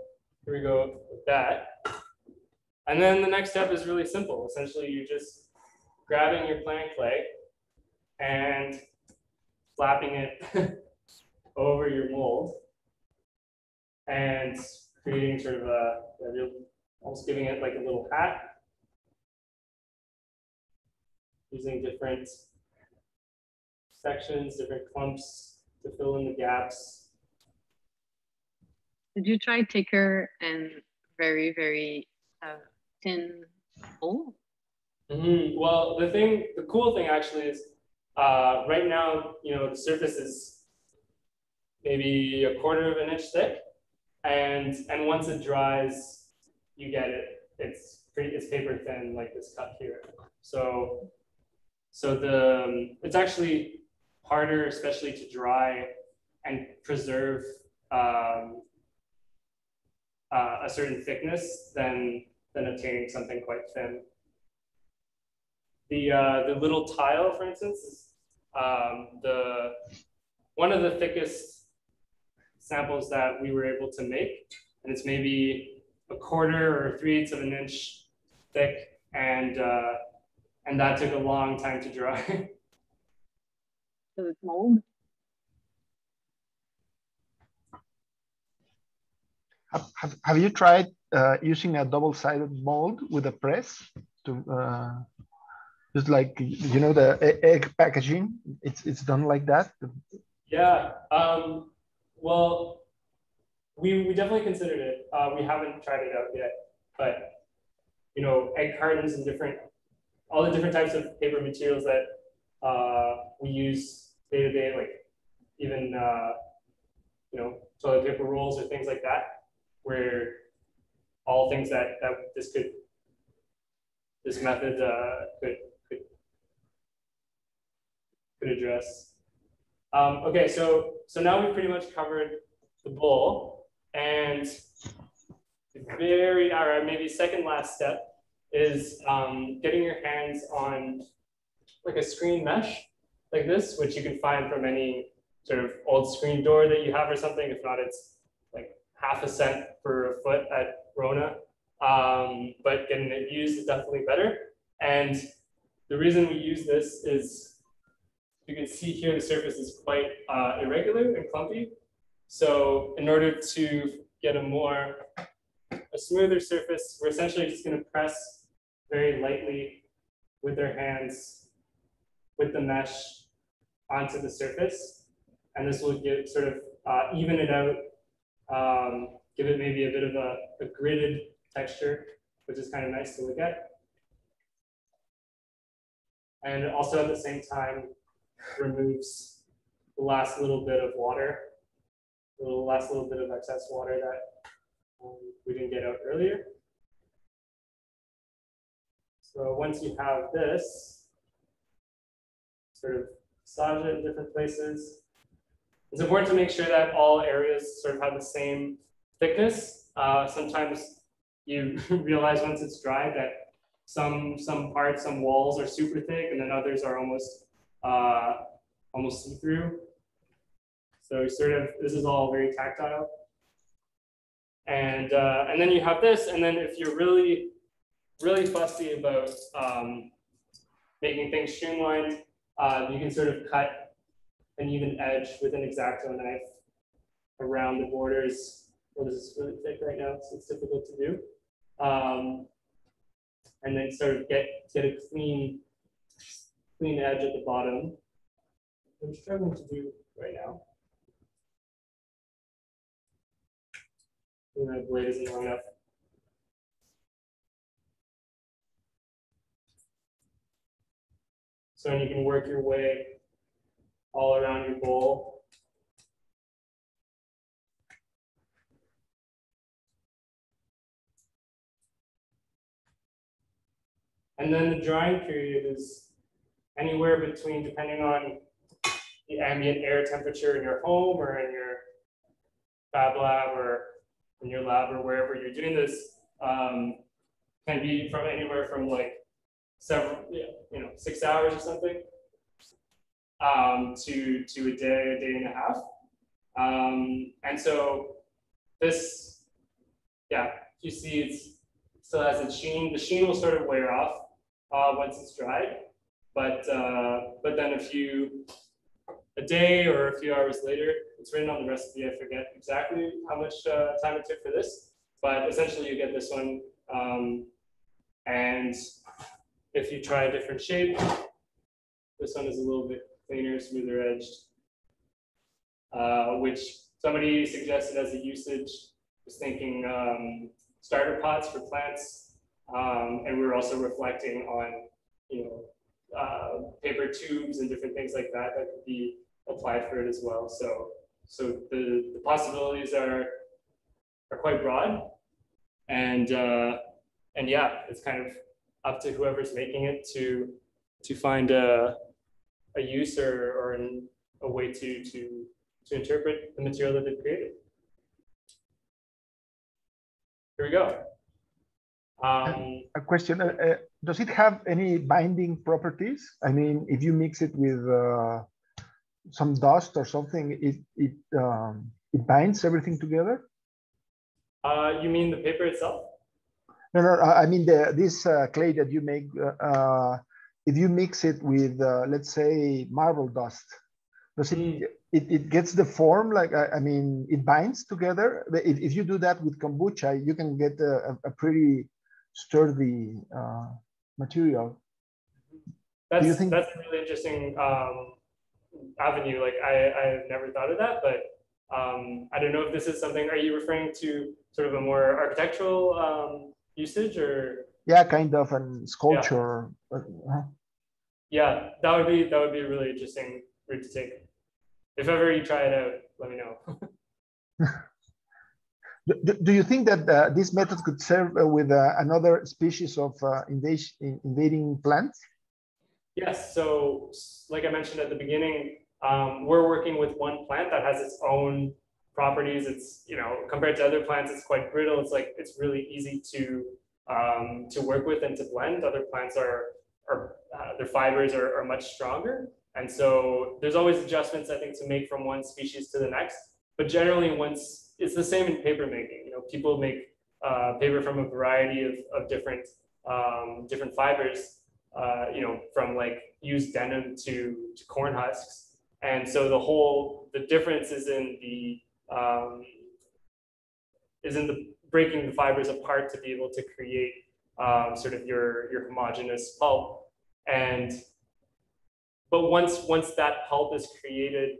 here we go with that. And then the next step is really simple. Essentially, you're just grabbing your plant clay and flapping it over your mold and creating sort of a almost giving it like a little hat. Using different sections, different clumps to fill in the gaps. Did you try thicker and very, very uh, thin bowl? Mhm. Well, the thing, the cool thing actually is, uh, right now, you know, the surface is maybe a quarter of an inch thick, and and once it dries, you get it. It's pretty, it's paper thin like this cup here. So, so the um, it's actually harder, especially to dry and preserve um, uh, a certain thickness than, than obtaining something quite thin. The, uh, the little tile, for instance, is um, the, one of the thickest samples that we were able to make. And it's maybe a quarter or three eighths of an inch thick. And, uh, and that took a long time to dry. Does it mold? Have, have, have you tried uh, using a double-sided mold with a press to uh, just like you know the egg packaging? It's it's done like that. Yeah. Um, well, we, we definitely considered it. Uh, we haven't tried it out yet, but you know, egg cartons and different, all the different types of paper materials that uh, we use day to day, like even uh, you know toilet paper rolls or things like that, where all things that that this could this method uh, could could could address. Um, okay, so so now we've pretty much covered the bowl, and the very or maybe second last step is um, getting your hands on like a screen mesh like this, which you can find from any sort of old screen door that you have or something. If not, it's like half a cent per foot at Rona. Um, but getting it used is definitely better. And the reason we use this is you can see here the surface is quite uh, irregular and clumpy. So in order to get a more, a smoother surface, we're essentially just gonna press very lightly with our hands with the mesh onto the surface. And this will give sort of uh, even it out, um, give it maybe a bit of a, a gridded texture, which is kind of nice to look at. And also at the same time, removes the last little bit of water, the last little bit of excess water that um, we didn't get out earlier. So once you have this, sort of massage it in different places. It's important to make sure that all areas sort of have the same thickness. Uh, sometimes you realize once it's dry that some some parts, some walls are super thick, and then others are almost uh, almost see-through. So sort of this is all very tactile. And uh, and then you have this, and then if you're really really fussy about um, making things streamlined, uh, you can sort of cut an even edge with an X-Acto knife around the borders. Well, this is really thick right now, so it's difficult to do. Um, and then sort of get, get a clean, clean edge at the bottom. I'm struggling to do right now. My blade isn't long enough. So you can work your way all around your bowl. And then the drying period is anywhere between, depending on the ambient air temperature in your home or in your fab lab or in your lab or wherever you're doing this, um, can be from anywhere from like several, yeah, you know, six hours or something um, to, to a day, a day and a half. Um, and so this, yeah, you see it still has its sheen. The sheen will sort of wear off uh, once it's dried, but, uh, but then a few, a day or a few hours later, it's written on the recipe, I forget exactly how much uh, time it took for this, but essentially you get this one. Um, and if you try a different shape, this one is a little bit cleaner, smoother edged, uh, which somebody suggested as a usage, was thinking um, starter pots for plants. Um, and we are also reflecting on, you know, uh, paper tubes and different things like that that could be applied for it as well. So, so the, the possibilities are, are quite broad. And, uh, and yeah, it's kind of up to whoever's making it to to find a, a use or, or an, a way to to to interpret the material that they've created. here we go. Um, a question, uh, uh, does it have any binding properties? I mean, if you mix it with uh, some dust or something, it, it, um, it binds everything together? uh, you mean the paper itself? No, no, I mean the this uh, clay that you make. Uh, uh, if you mix it with, uh, let's say, marble dust, does it, Mm. it it gets the form? Like I, I mean, it binds together. But If, if you do that with kombucha, you can get a, a- pretty sturdy uh, material. That's you think- that's a really interesting um, avenue. Like I I've never thought of that, but um, I don't know if this is something. Are you referring to sort of a more architectural um, usage or? Yeah, kind of and sculpture. uh, Yeah, that would be that would be a really interesting route to take. If ever you try it out, let me know. Do, do- do you think that uh, this method could serve uh, with uh, another species of uh, invas- invading plants? Yes, so like I mentioned at the beginning, um, we're working with one plant that has its own properties. It's, you know, compared to other plants, it's quite brittle. It's like, it's really easy to, um, to work with and to blend. Other plants are, are, uh, their fibers are, are much stronger. And so there's always adjustments, I think, to make from one species to the next. But generally, once, it's the same in paper making, you know, people make uh, paper from a variety of, of different, um, different fibers uh, you know, from like used denim to, to corn husks. And so the whole, the difference is in the, um, is in the breaking the fibers apart to be able to create um, sort of your, your homogeneous pulp. And, but once, once that pulp is created,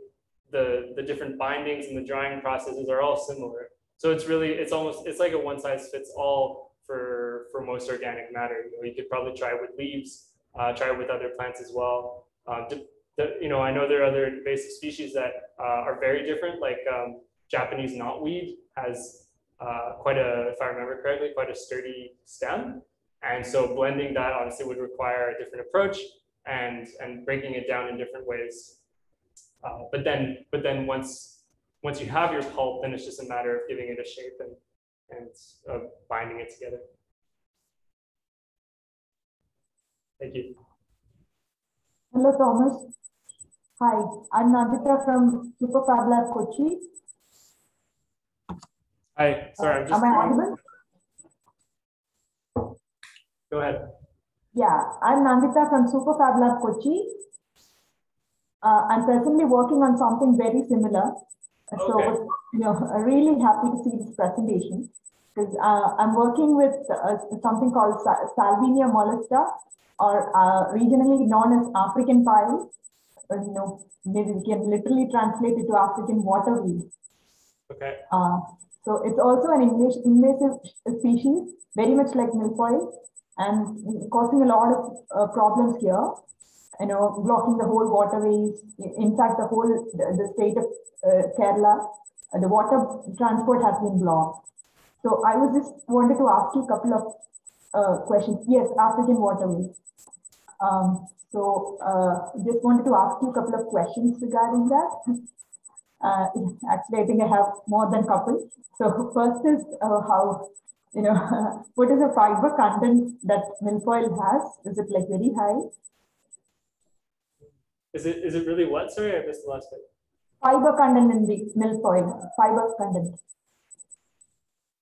the, the different bindings and the drying processes are all similar. So it's really, it's almost, it's like a one size fits all for, for most organic matter. You know, you could probably try it with leaves, uh, try it with other plants as well. Uh, the, you know, I know there are other invasive species that uh, are very different, like um, Japanese knotweed has uh, quite a, if I remember correctly, quite a sturdy stem. And so blending that obviously would require a different approach and, and breaking it down in different ways. Uh, but then, but then once, once you have your pulp, then it's just a matter of giving it a shape and, and uh, binding it together. Thank you. Hello, Thomas. Hi, I'm Nandita from Super Fab Lab Kochi. Hi, sorry, I'm just, Am I audible? go ahead. Yeah, I'm Nandita from Super Fab Lab Kochi. Uh, I'm presently working on something very similar. So, you know, really happy to see this presentation because uh, I'm working with uh, something called Sa- Salvinia molesta or uh, regionally known as African payal. Uh, you know, maybe we can literally translate it to African water waterweed. Okay, Uh, so it's also an English invasive species, very much like milfoil, and causing a lot of uh, problems here. You know, blocking the whole waterways. In fact, the whole the, the state of uh, Kerala, uh, the water transport has been blocked. So I was just wanted to ask you a couple of uh, questions. Yes, African waterways. Um, so uh, just wanted to ask you a couple of questions regarding that. Uh, actually, I think I have more than couple. So first is uh, how, you know, what is the fiber content that milfoil has? Is it like very high? is it, is it really what? Sorry, I missed the last bit. Fiber content in the milfoil, fiber content.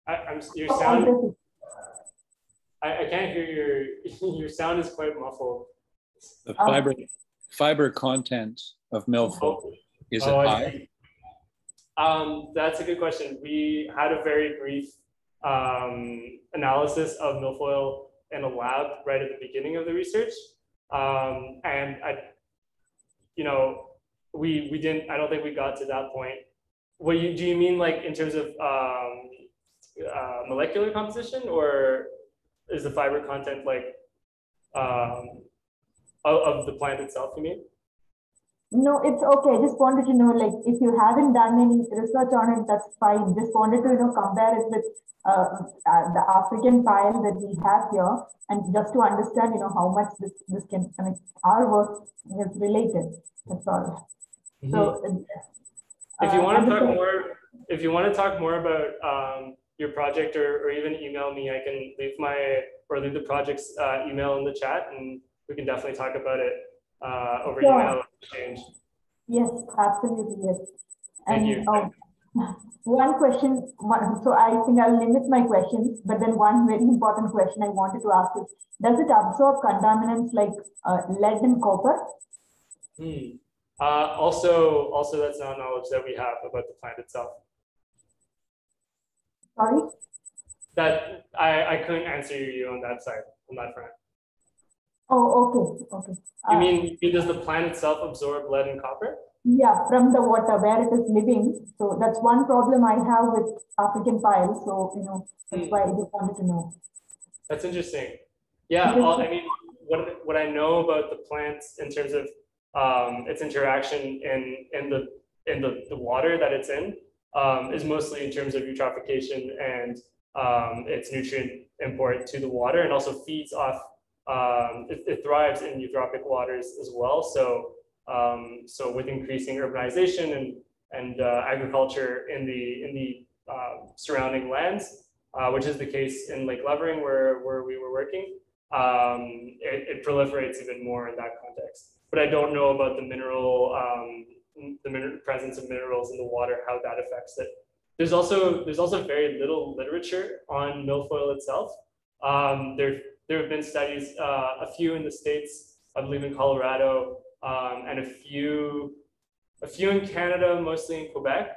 I, I'm, your Oh, sound, understood. I, I can't hear your, your sound is quite muffled. The Oh. fiber, fiber content of milfoil, is it Oh, I high? Um, that's a good question. We had a very brief um, analysis of milfoil in a lab right at the beginning of the research. Um, and I, you know, we, we didn't, I don't think we got to that point. What you, do you mean like in terms of um, uh, molecular composition or is the fiber content like um, of, of the plant itself, you mean? No, it's okay. I just wanted to know, like, if you haven't done any research on it, that's fine. Just wanted to, you know, compare it with uh, uh, the African payal that we have here, and just to understand, you know, how much this this can. I mean, our work is related. That's all. So, If you uh, want to talk more, if you want to talk more about um, your project or, or even email me, I can leave my or leave the project's uh, email in the chat, and we can definitely talk about it uh, over Sure. email exchange. Yes, absolutely, yes. Thank And you. um, one question, so I think I'll limit my questions, but then one very important question I wanted to ask is, does it absorb contaminants like uh, lead and copper? Hmm. Uh, also, also that's not knowledge that we have about the plant itself. Sorry? That I, I couldn't answer you on that side, on that front. Oh, okay, okay. You Uh, mean, does the plant itself absorb lead and copper? Yeah, from the water where it is living. So that's one problem I have with African payal. So, you know, that's Hmm. why I just wanted to know. That's interesting. Yeah, all, I mean, what, what I know about the plants in terms of um, its interaction in, in the in the, the water that it's in um, is mostly in terms of eutrophication and um, its nutrient import to the water and also feeds off, um, it, it thrives in eutrophic waters as well. So, um, so with increasing urbanization and, and uh, agriculture in the, in the um, surrounding lands, uh, which is the case in Lake Lovering where, where we were working, um, it, it proliferates even more in that context. But I don't know about the mineral, um, the min- presence of minerals in the water, how that affects it. There's also there's also very little literature on milfoil itself. Um, there there have been studies, uh, a few in the states, I believe in Colorado, um, and a few a few in Canada, mostly in Quebec.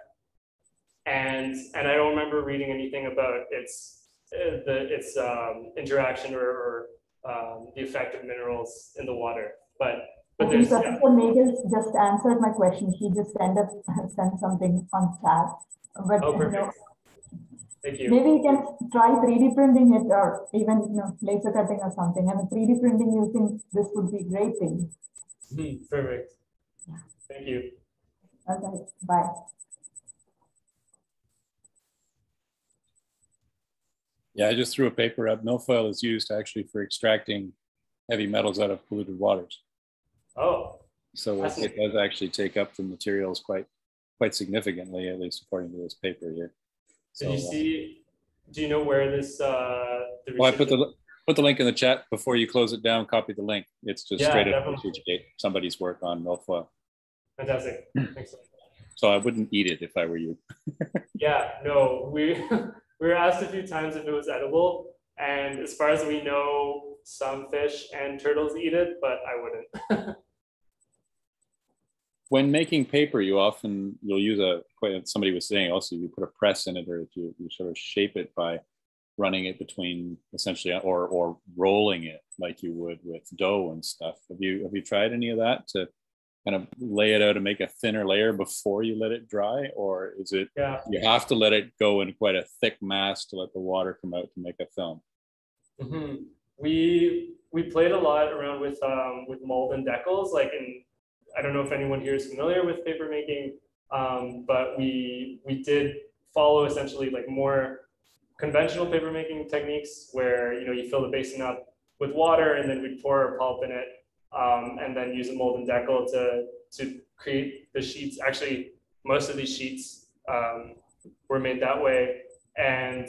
And and I don't remember reading anything about its uh, the its um, interaction or, or um, the effect of minerals in the water. But but there's yeah. Nagel just answered my question. He just sent up, sent something on chat. But Oh, you know, perfect. Thank you. maybe you can try 3D printing it or even you know, laser cutting or something. I mean, 3D printing using this would be a great thing. Hmm, Perfect. Thank you. Okay, bye. Yeah, I just threw a paper up. Milfoil is used actually for extracting heavy metals out of polluted waters. Oh, So it, it does actually take up the materials quite quite significantly, at least according to this paper here. Did you see, do you know where this, uh, the well, I put the put the link in the chat before you close it down. Copy the link. It's just Yeah, straight up. Somebody's work on milfoil. Fantastic. Thanks. So I wouldn't eat it if I were you. Yeah, no, we, we were asked a few times if it was edible. And as far as we know, some fish and turtles eat it, but I wouldn't. When making paper, you often you'll use a somebody was saying also you put a press in it or you, you sort of shape it by running it between essentially or or rolling it like you would with dough and stuff. Have you have you tried any of that to kind of lay it out and make a thinner layer before you let it dry, or is it Yeah. you have to let it go in quite a thick mass to let the water come out to make a film? Mhm. We we played a lot around with um, with mold and deckles. Like, in I don't know if anyone here is familiar with paper making, um, but we we did follow essentially like more conventional paper making techniques where you know you fill the basin up with water and then we'd pour our pulp in it um, and then use a mold and deckle to to create the sheets. Actually, most of these sheets um, were made that way and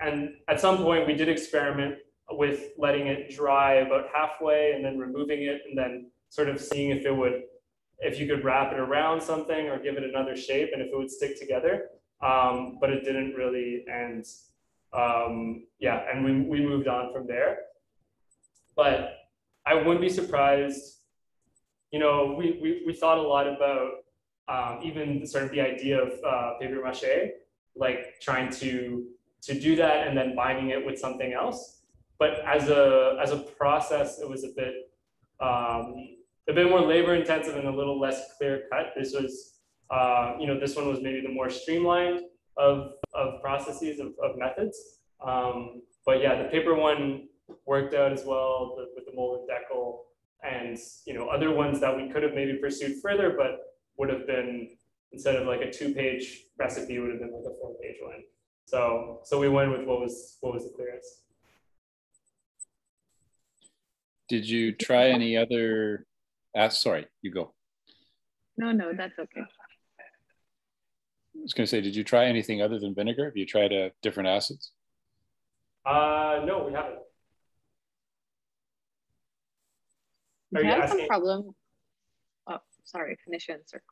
and at some point we did experiment with letting it dry about halfway and then removing it and then sort of seeing if it would if you could wrap it around something or give it another shape and if it would stick together um, but it didn't really and um, yeah and we, we moved on from there but i wouldn't be surprised you know we, we, we thought a lot about um, even sort of the idea of uh, paper mache like trying to to do that and then binding it with something else. But as a as a process, it was a bit um, a bit more labor intensive and a little less clear cut. This was uh, you know this one was maybe the more streamlined of of processes of, of methods. Um, but yeah, the paper one worked out as well the, with the mold and deckle and you know other ones that we could have maybe pursued further, but would have been instead of like a two-page recipe would have been like a four-page one. So so we went with what was what was the clearest. Did you try any other? Uh, sorry, you go. No, no, that's okay. I was going to say, did you try anything other than vinegar? Have you tried uh, different acids? Uh, no, we haven't. Are Do you you have some problem? Oh, sorry, finish your answer.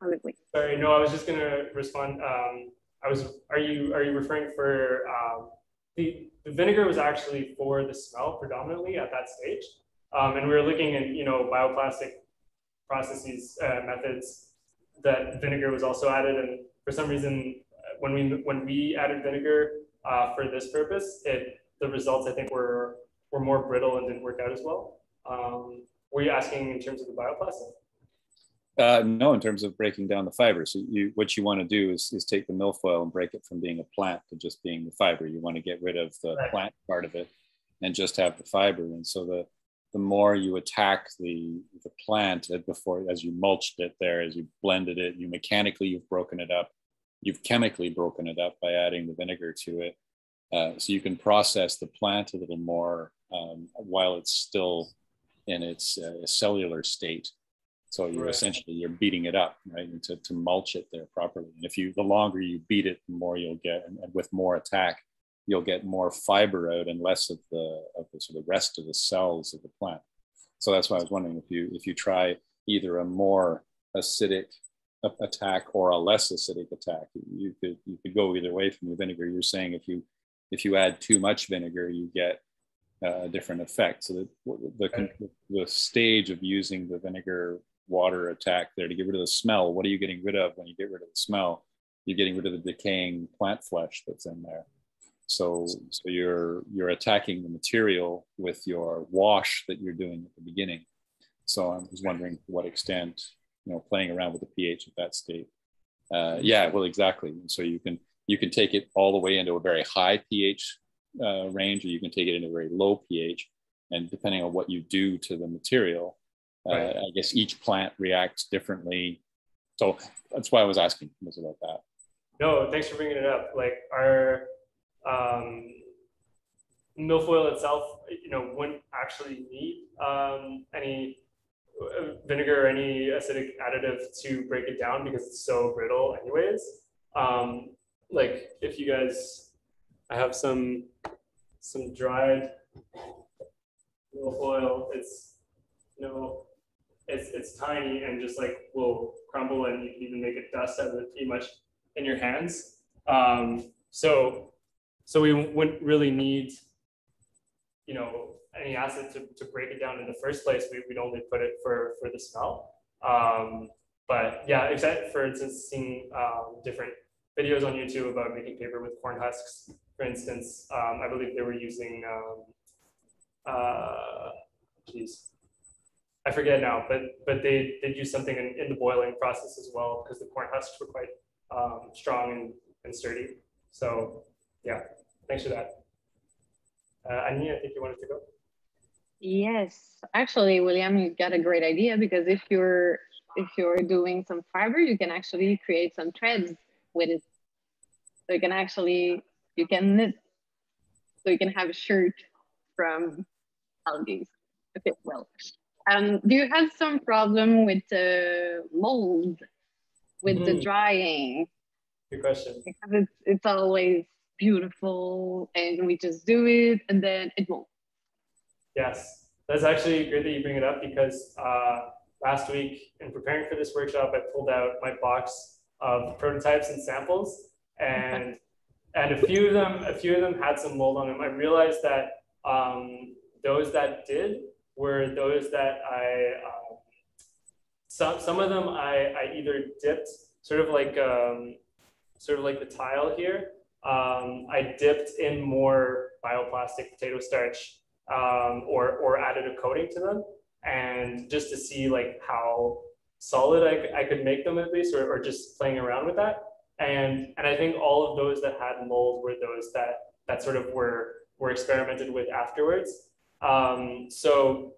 Quickly. Sorry, no, I was just gonna respond. Um, I was, are you, are you referring for, um, the, the vinegar was actually for the smell predominantly at that stage. Um, and we were looking at, you know, bioplastic processes, uh, methods that vinegar was also added. And for some reason, uh, when we, when we added vinegar, uh, for this purpose, it, the results I think were, were more brittle and didn't work out as well. Um, were you asking in terms of the bioplastic? Uh, no, in terms of breaking down the fiber. So you, what you want to do is, is take the milfoil and break it from being a plant to just being the fiber. You want to get rid of the Right. plant part of it and just have the fiber. And so the, the more you attack the, the plant uh, before, as you mulched it there, as you blended it, you mechanically, you've broken it up. You've chemically broken it up by adding the vinegar to it. Uh, so you can process the plant a little more um, while it's still in its uh, cellular state. So you're Right. essentially you're beating it up, right, and to, to mulch it there properly. And if you the longer you beat it, the more you'll get, and, and with more attack, you'll get more fiber out and less of the of the sort of rest of the cells of the plant. So that's why I was wondering if you if you try either a more acidic attack or a less acidic attack, you could you could go either way from the vinegar. You're saying if you if you add too much vinegar, you get uh, a different effect. So the, the, the, the stage of using the vinegar water attack there to get rid of the smell, what are you getting rid of when you get rid of the smell? You're getting rid of the decaying plant flesh that's in there. So, so you're you're attacking the material with your wash that you're doing at the beginning. So I was wondering to what extent, you know, playing around with the pH at that state. Uh, yeah, well, exactly. So you can you can take it all the way into a very high pH uh, range, or you can take it into a very low pH. And depending on what you do to the material, uh, Right. I guess each plant reacts differently. So that's why I was asking was about that. No, thanks for bringing it up. Like our um, milfoil itself, you know, wouldn't actually need um, any uh, vinegar or any acidic additive to break it down because it's so brittle, anyways. Um, like if you guys, I have some some dried milfoil. It's you know, it's it's tiny and just like will crumble and you can even make a dust out of it pretty much in your hands. Um, so, so we wouldn't really need, you know, any acid to, to break it down in the first place. We, we'd only put it for, for the smell. Um, but yeah, except for instance, seeing um, different videos on YouTube about making paper with corn husks, for instance, um, I believe they were using, um, uh, I forget now, but but they did use something in, in the boiling process as well because the corn husks were quite um, strong and, and sturdy. So yeah, thanks for that. Uh, Annie, I think you wanted to go. Yes, actually, William, you got a great idea because if you're if you're doing some fiber, you can actually create some threads with it. So you can actually you can knit. So you can have a shirt from algae. Okay, well, um, do you have some problem with the mold, with the Mhm. drying? Good question. Because it's it's always beautiful, and we just do it, and then it won't. Yes, that's actually great that you bring it up because uh, last week in preparing for this workshop, I pulled out my box of prototypes and samples, and and a few of them, a few of them had some mold on them. I realized that um, those that did were those that I um, some some of them I, I either dipped sort of like um, sort of like the tile here. Um, I dipped in more bioplastic potato starch um, or or added a coating to them, and just to see like how solid I, I could make them at least, or, or just playing around with that. And and I think all of those that had mold were those that that sort of were were experimented with afterwards. Um, so,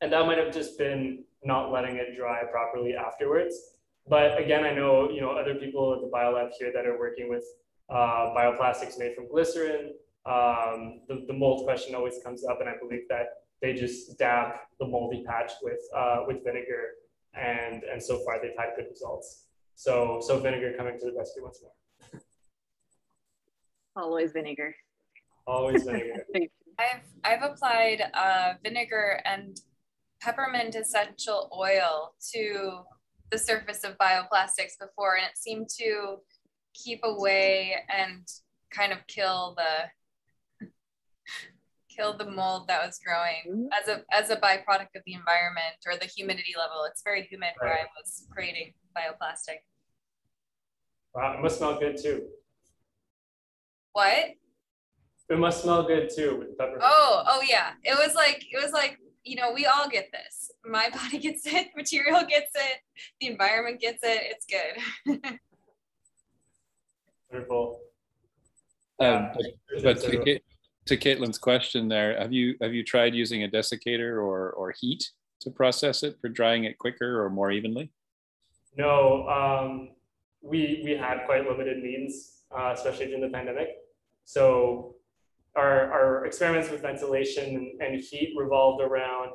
and that might have just been not letting it dry properly afterwards. But again, I know you know other people at the biolab here that are working with uh, bioplastics made from glycerin. Um, the, the mold question always comes up, and I believe that they just dab the moldy patch with uh, with vinegar, and and so far they've had good results. So, so vinegar coming to the rescue once more. Always vinegar. Always vinegar. I've I've applied uh, vinegar and peppermint essential oil to the surface of bioplastics before, and it seemed to keep away and kind of kill the kill the mold that was growing mm-hmm. as a as a byproduct of the environment or the humidity level. It's very humid right. where I was creating bioplastic. Wow, it must smell good too. What? It must smell good too with pepper. Oh, oh yeah. It was like it was like you know we all get this. My body gets it. Material gets it. The environment gets it. It's good. Wonderful. Um, but, but to, to Caitlin's question there, have you have you tried using a desiccator or or heat to process it for drying it quicker or more evenly? No, um, we we had quite limited means, uh, especially during the pandemic. So our, our experiments with ventilation and, heat revolved around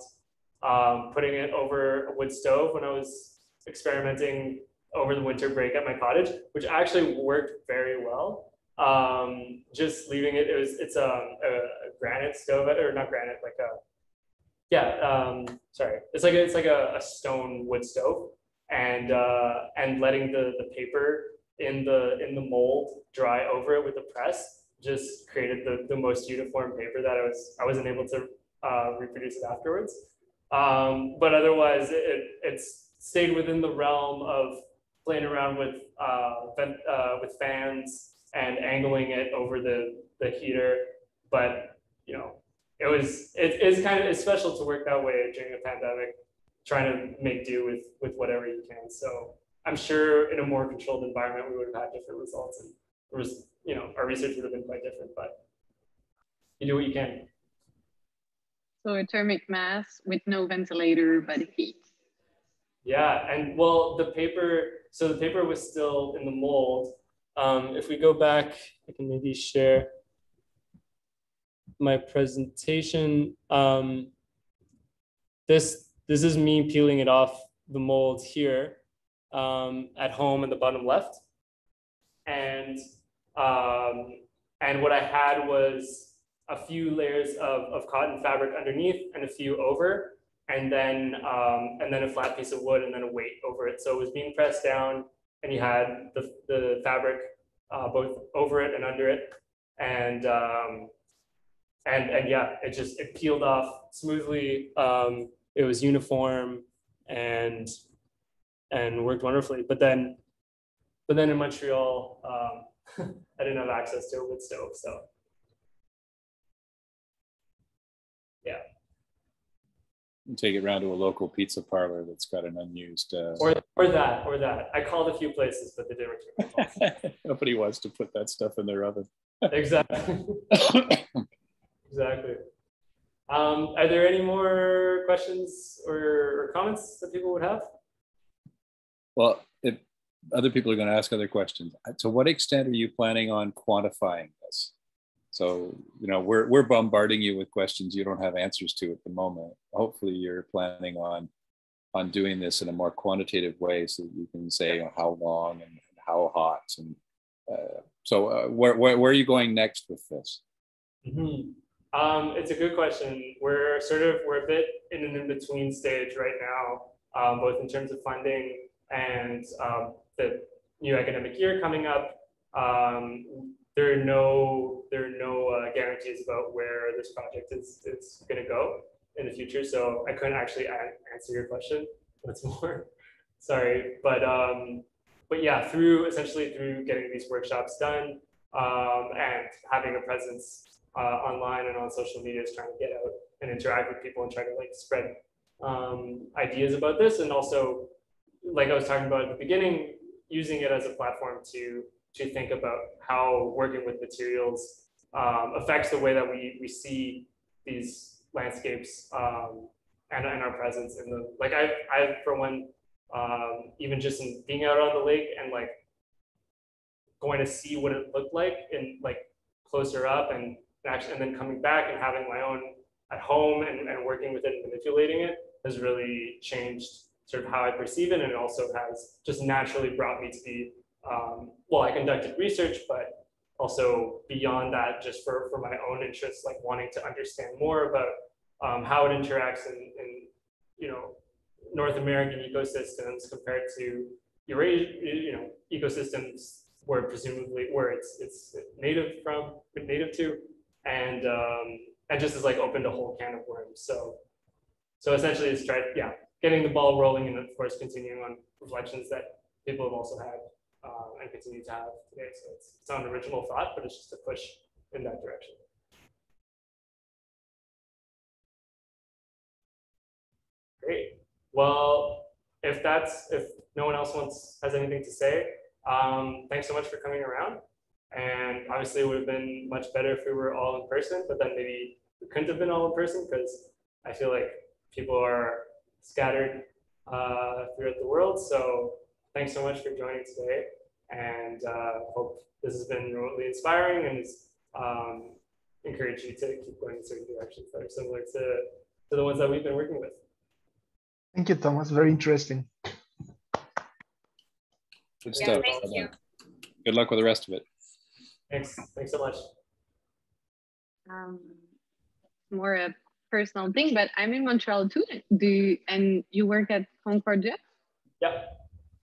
um, putting it over a wood stove when I was experimenting over the winter break at my cottage, which actually worked very well. Um, just leaving it, it was it's a, a, a, granite stove or not granite, like a yeah, um, sorry, it's like a, it's like a, a stone wood stove, and uh, and letting the the paper in the in the mold dry over it with the press just created the, the most uniform paper that I was I wasn't able to uh, reproduce it afterwards. Um, but otherwise, it, it's stayed within the realm of playing around with uh, vent, uh, with fans and angling it over the the heater. But you know, it was it is kind of it's special to work that way during a pandemic, trying to make do with with whatever you can. So I'm sure in a more controlled environment, we would have had different results. And was you know, our research would have been quite different, but you do what you can. So a thermic mass with no ventilator, but heat. Yeah, and well, the paper, so the paper was still in the mold. Um, if we go back, I can maybe share my presentation. Um, this, this is me peeling it off the mold here um, at home in the bottom left. And um, and what I had was a few layers of, of cotton fabric underneath and a few over, and then um, and then a flat piece of wood and then a weight over it. So it was being pressed down, and you had the, the fabric uh, both over it and under it, and um, and and yeah, it just it peeled off smoothly. Um, it was uniform and and worked wonderfully. But then, but then in Montreal, um, I didn't have access to a wood stove. So Take it around to a local pizza parlor that's got an unused. Uh... Or, or that, or that. I called a few places, but they didn't return Nobody wants to put that stuff in their oven. exactly. exactly. Um, are there any more questions or, or comments that people would have? Well, if other people are going to ask other questions. Uh, to what extent are you planning on quantifying this? So, you know, we're, we're bombarding you with questions you don't have answers to at the moment. Hopefully you're planning on, on doing this in a more quantitative way so that you can say how long and how hot. And uh, so uh, where, where, where, are you going next with this? Mm-hmm. Um, it's a good question. We're sort of, we're a bit in an in-between stage right now, um, both in terms of funding and um, the new academic year coming up. Um, there are no there are no uh, guarantees about where this project is is going to go in the future. So I couldn't actually answer your question. What's more, sorry, but um, but yeah, through essentially through getting these workshops done um, and having a presence uh, online and on social media is trying to get out and interact with people and try to like spread um, ideas about this and also like I was talking about at the beginning, using it as a platform to to think about how working with materials um, affects the way that we we see these landscapes um, and, and our presence in the like I I for one um, even just in being out on the lake and like going to see what it looked like and like closer up and actually and then coming back and having my own at home and, and working with it and manipulating it has really changed sort of how I perceive it, and it also has just naturally brought me to be um, well, I conducted research, but also beyond that, just for, for my own interests, like wanting to understand more about um, how it interacts in, in, you know, North American ecosystems compared to Eurasian, you know, ecosystems where presumably where it's it's native from, native to, and um, and just is like opened a whole can of worms. So, so essentially, it's try yeah, getting the ball rolling, and of course, continuing on reflections that people have also had and continue to have today. So it's, it's not an original thought, but it's just a push in that direction. Great. Well, if that's if no one else wants has anything to say, um, thanks so much for coming around. And obviously, it would have been much better if we were all in person, but then maybe we couldn't have been all in person because I feel like people are scattered uh, throughout the world. So thanks so much for joining today and uh, hope this has been remotely inspiring and um, encourage you to keep going in certain directions that are similar to, to the ones that we've been working with. Thank you, Thomas. Very interesting. Good Yeah, stuff. thank you. Good luck with the rest of it. Thanks. Thanks so much. Um, more a personal thing, but I'm in Montreal too. Do you, and you work at Concordia? Yeah.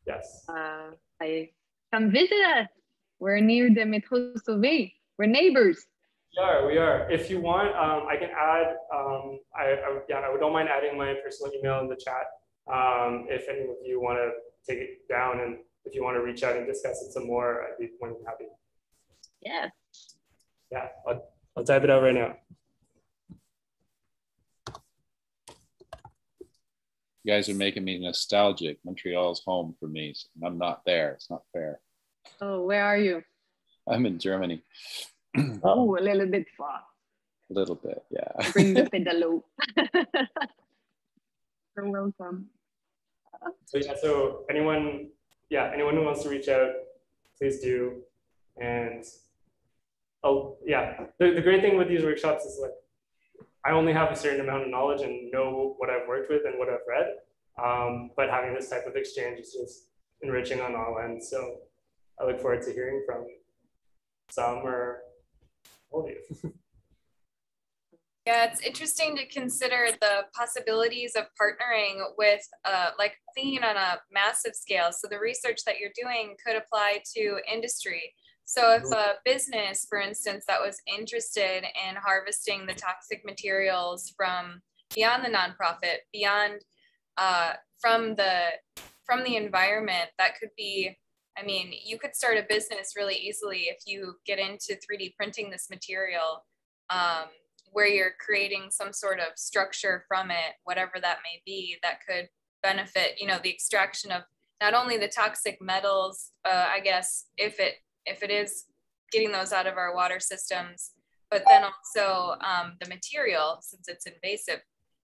Yes. Uh, I come visit us. We're near the Metro Sauvé. We're neighbors. We are. We are. If you want, um, I can add. Um, I, I yeah, I don't mind adding my personal email in the chat. Um, if any of you want to take it down, and if you want to reach out and discuss it some more, I'd be more than happy. Yeah. Yeah, I'll, I'll type it out right now. You guys are making me nostalgic. Montreal's home for me. So I'm not there. It's not fair. Oh, where are you? I'm in Germany. Oh, a little bit far. A little bit, yeah. Bring the pedalo. You're welcome. So yeah, so anyone, yeah, anyone who wants to reach out, please do. And oh yeah, the, the great thing with these workshops is like I only have a certain amount of knowledge and know what I've worked with and what I've read. Um, but having this type of exchange is just enriching on all ends. So I look forward to hearing from some or all of you. Yeah, it's interesting to consider the possibilities of partnering with, uh, like thinking on a massive scale. So the research that you're doing could apply to industry. So if a business, for instance, that was interested in harvesting the toxic materials from beyond the nonprofit, beyond uh, from the from the environment, that could be. I mean, you could start a business really easily if you get into 3D printing this material. Um, where you're creating some sort of structure from it, whatever that may be, that could benefit, you know, the extraction of not only the toxic metals, uh, I guess, if it if it is getting those out of our water systems, but then also um, the material since it's invasive.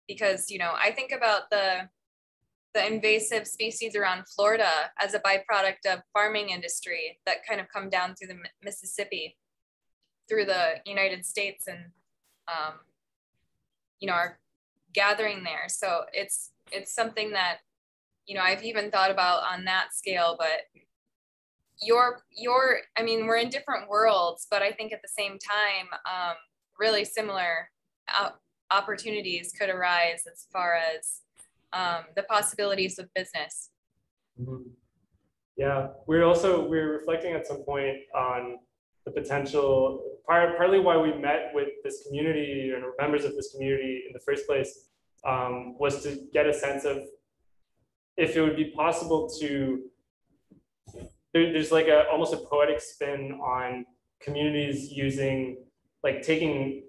Because you know, I think about the the invasive species around Florida as a byproduct of farming industry that kind of come down through the Mississippi, through the United States, and um, you know are gathering there. So it's it's something that you know i've even thought about on that scale but your your i mean we're in different worlds but i think at the same time um, really similar opportunities could arise as far as um, the possibilities of business mm-hmm. yeah we're also we're reflecting at some point on the potential, part, partly why we met with this community and members of this community in the first place um, was to get a sense of if it would be possible to, there, there's like a almost a poetic spin on communities using, like taking,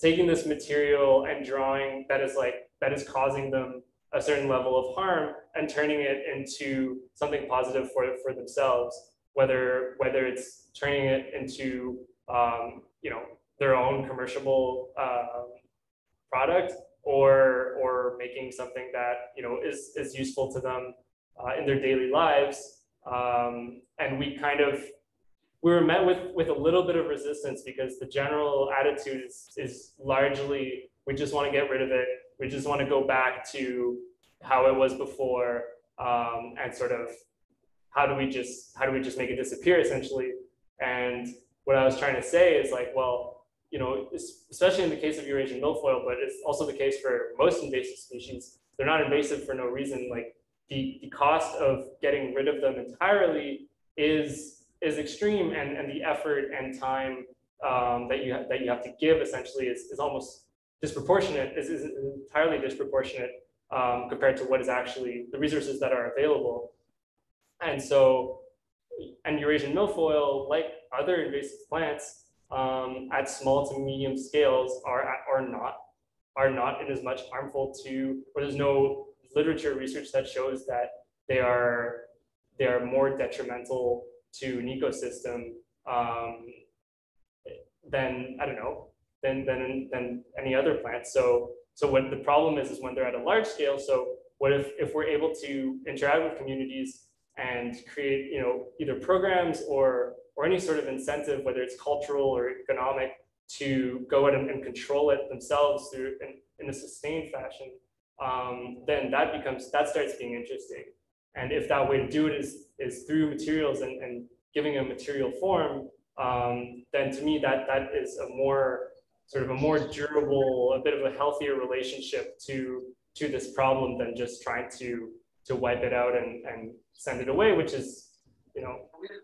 taking this material and drawing that is like, that is causing them a certain level of harm and turning it into something positive for, for themselves whether whether it's turning it into um, you know their own commercial uh, product or or making something that you know is is useful to them uh, in their daily lives. Um, and we kind of we were met with with a little bit of resistance because the general attitude is is largely we just want to get rid of it we just want to go back to how it was before, um, and sort of how do we just how do we just make it disappear essentially? And what I was trying to say is like, well, you know, especially in the case of Eurasian milfoil, but it's also the case for most invasive species. They're not invasive for no reason. Like the, the cost of getting rid of them entirely is is extreme, and, and the effort and time um, that you have, that you have to give essentially is, is almost disproportionate. Is, is entirely disproportionate um, compared to what is actually the resources that are available. And so, and Eurasian milfoil, like other invasive plants, um, at small to medium scales are are not are not in as much harmful to, or there's no literature research that shows that they are they are more detrimental to an ecosystem um, than I don't know than than than any other plant. So so what the problem is is when they're at a large scale. So what if if we're able to interact with communities and create you know either programs or or any sort of incentive, whether it's cultural or economic, to go out and, and control it themselves through in, in a sustained fashion, um, then that becomes that starts being interesting. And if that way to do it is is through materials and, and giving a material form, um, then to me that that is a more sort of a more durable, a bit of a healthier relationship to to this problem than just trying to to wipe it out and, and send it away, which is you know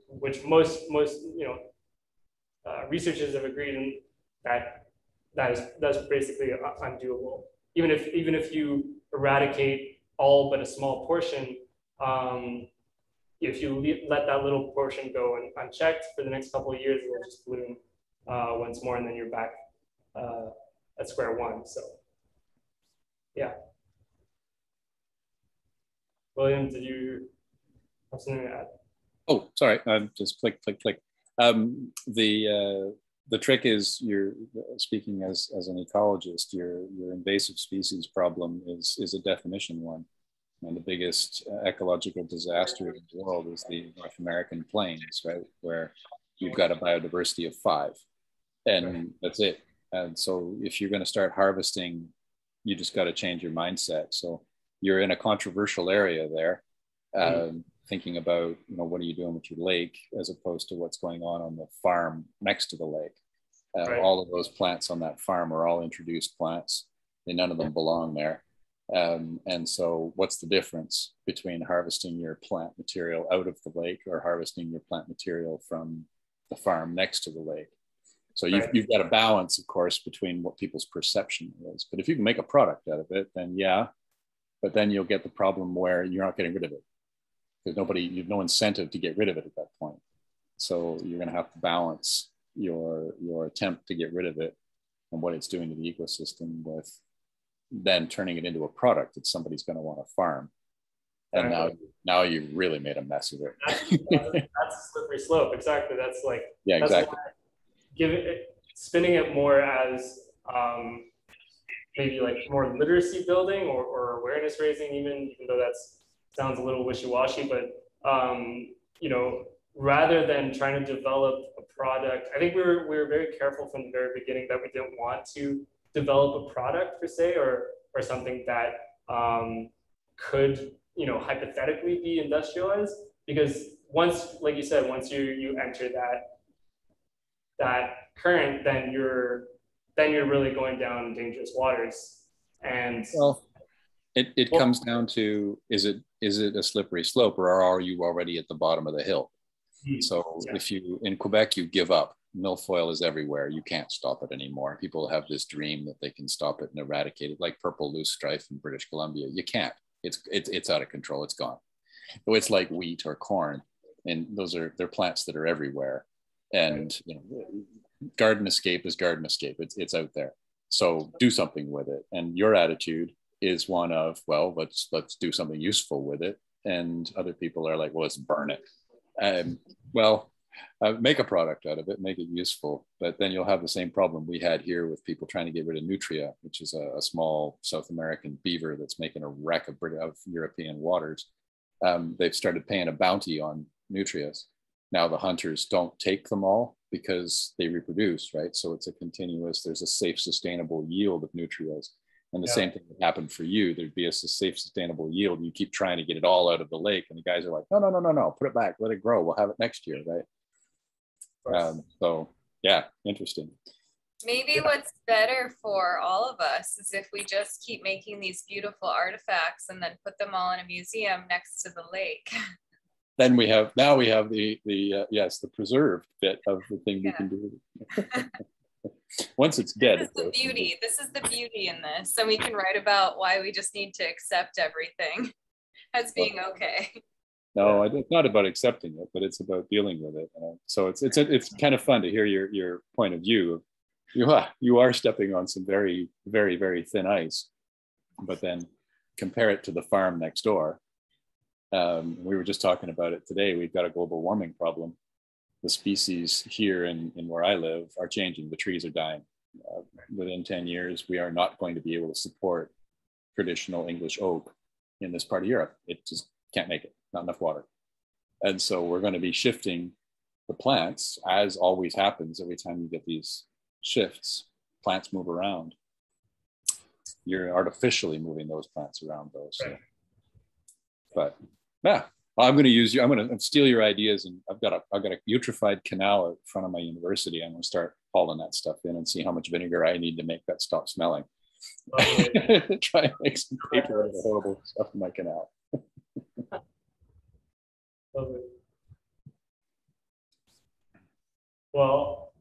which most most you know uh, researchers have agreed that that is that's basically undoable. Even if even if you eradicate all but a small portion, um, if you let that little portion go un unchecked for the next couple of years, it will just bloom uh, once more, and then you're back uh, at square one. So, yeah. William, did you have something to add? Oh, sorry. Um, just click, click, click. Um, the uh, the trick is you're speaking as as an ecologist. Your your invasive species problem is is a definition one. And the biggest uh, ecological disaster in the world is the North American plains, right? Where you've got a biodiversity of five, and that's it. And so, if you're going to start harvesting, you just got to change your mindset. So, you're in a controversial area there, mm-hmm. um, thinking about you know what are you doing with your lake as opposed to what's going on on the farm next to the lake. Uh, right. All of those plants on that farm are all introduced plants. They, none of them belong there. Um, and so, what's the difference between harvesting your plant material out of the lake or harvesting your plant material from the farm next to the lake? So, you've, right. you've got a balance, of course, between what people's perception is. But if you can make a product out of it, then yeah, but then you'll get the problem where you're not getting rid of it because nobody, you have no incentive to get rid of it at that point. So, you're going to have to balance your, your attempt to get rid of it and what it's doing to the ecosystem with then turning it into a product that somebody's going to want to farm. And now, now you really made a mess of it. that's, that's, that's, a slippery slope. Exactly. That's like yeah, exactly. Give it, spinning it more as um, maybe like more literacy building or, or awareness raising, even even though that sounds a little wishy washy, but um, you know, rather than trying to develop a product, I think we were we were very careful from the very beginning that we didn't want to develop a product per se or or something that um, could you know hypothetically be industrialized because once like you said once you you enter that that current then you're then you're really going down dangerous waters and well it, it well, comes down to is it is it a slippery slope or are you already at the bottom of the hill hmm, so yeah. if you in quebec you give up milfoil is everywhere. You can't stop it anymore. People have this dream that they can stop it and eradicate it, like purple loosestrife in British Columbia. You can't. It's it's it's out of control. It's gone. So it's like wheat or corn, and those are they're plants that are everywhere. And you know, garden escape is garden escape. It's it's out there. So do something with it. And your attitude is one of well, let's let's do something useful with it. And other people are like, well, let's burn it. Um, well, uh, make a product out of it, make it useful. But then you'll have the same problem we had here with people trying to get rid of nutria, which is a, a small South American beaver that's making a wreck of, of European waters. Um, they've started paying a bounty on nutrias. Now the hunters don't take them all because they reproduce, right? So it's a continuous, there's a safe, sustainable yield of nutrias. And the Yeah. same thing would happen for you. There'd be a safe, sustainable yield. You keep trying to get it all out of the lake, and the guys are like, no, no, no, no, no, put it back, let it grow. We'll have it next year, right? Um, so yeah, interesting. Maybe Yeah. what's better for all of us is if we just keep making these beautiful artifacts and then put them all in a museum next to the lake. Then we have now we have the the uh, yes the preserved bit of the thing we can do. Once it's dead, This is the beauty. This is the beauty in this. And we can write about why we just need to accept everything as being okay. No, it's not about accepting it, but it's about dealing with it. Uh, so it's it's it's kind of fun to hear your your point of view. You are you are stepping on some very very very thin ice, but then compare it to the farm next door. Um, we were just talking about it today. We've got a global warming problem. The species here in, in where I live are changing. The trees are dying. Uh, within 10 years, we are not going to be able to support traditional English oak in this part of Europe. It just can't make it, not enough water. And so we're going to be shifting the plants, as always happens every time you get these shifts, plants move around. You're artificially moving those plants around, though. So, Right. but yeah, I'm going to use you. I'm going to steal your ideas, and I've got a I've got a eutrophied canal out front of my university. I'm going to start hauling that stuff in and see how much vinegar I need to make that stop smelling. Lovely. Try and make some paper out of the horrible stuff in my canal. Well,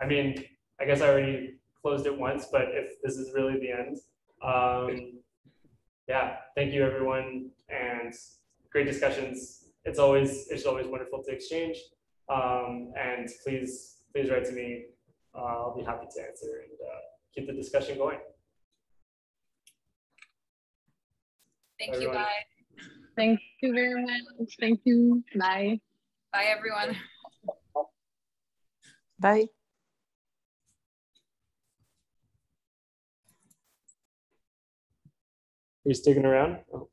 I mean, I guess I already closed it once, but if this is really the end, um, yeah, thank you everyone and great discussions. It's always it's always wonderful to exchange. Um, and please please write to me. Uh, I'll be happy to answer and uh, keep the discussion going. Thank you. Everyone. Bye. Thank you very much. Thank you. Bye. Bye, everyone. Bye. Are you sticking around? Oh.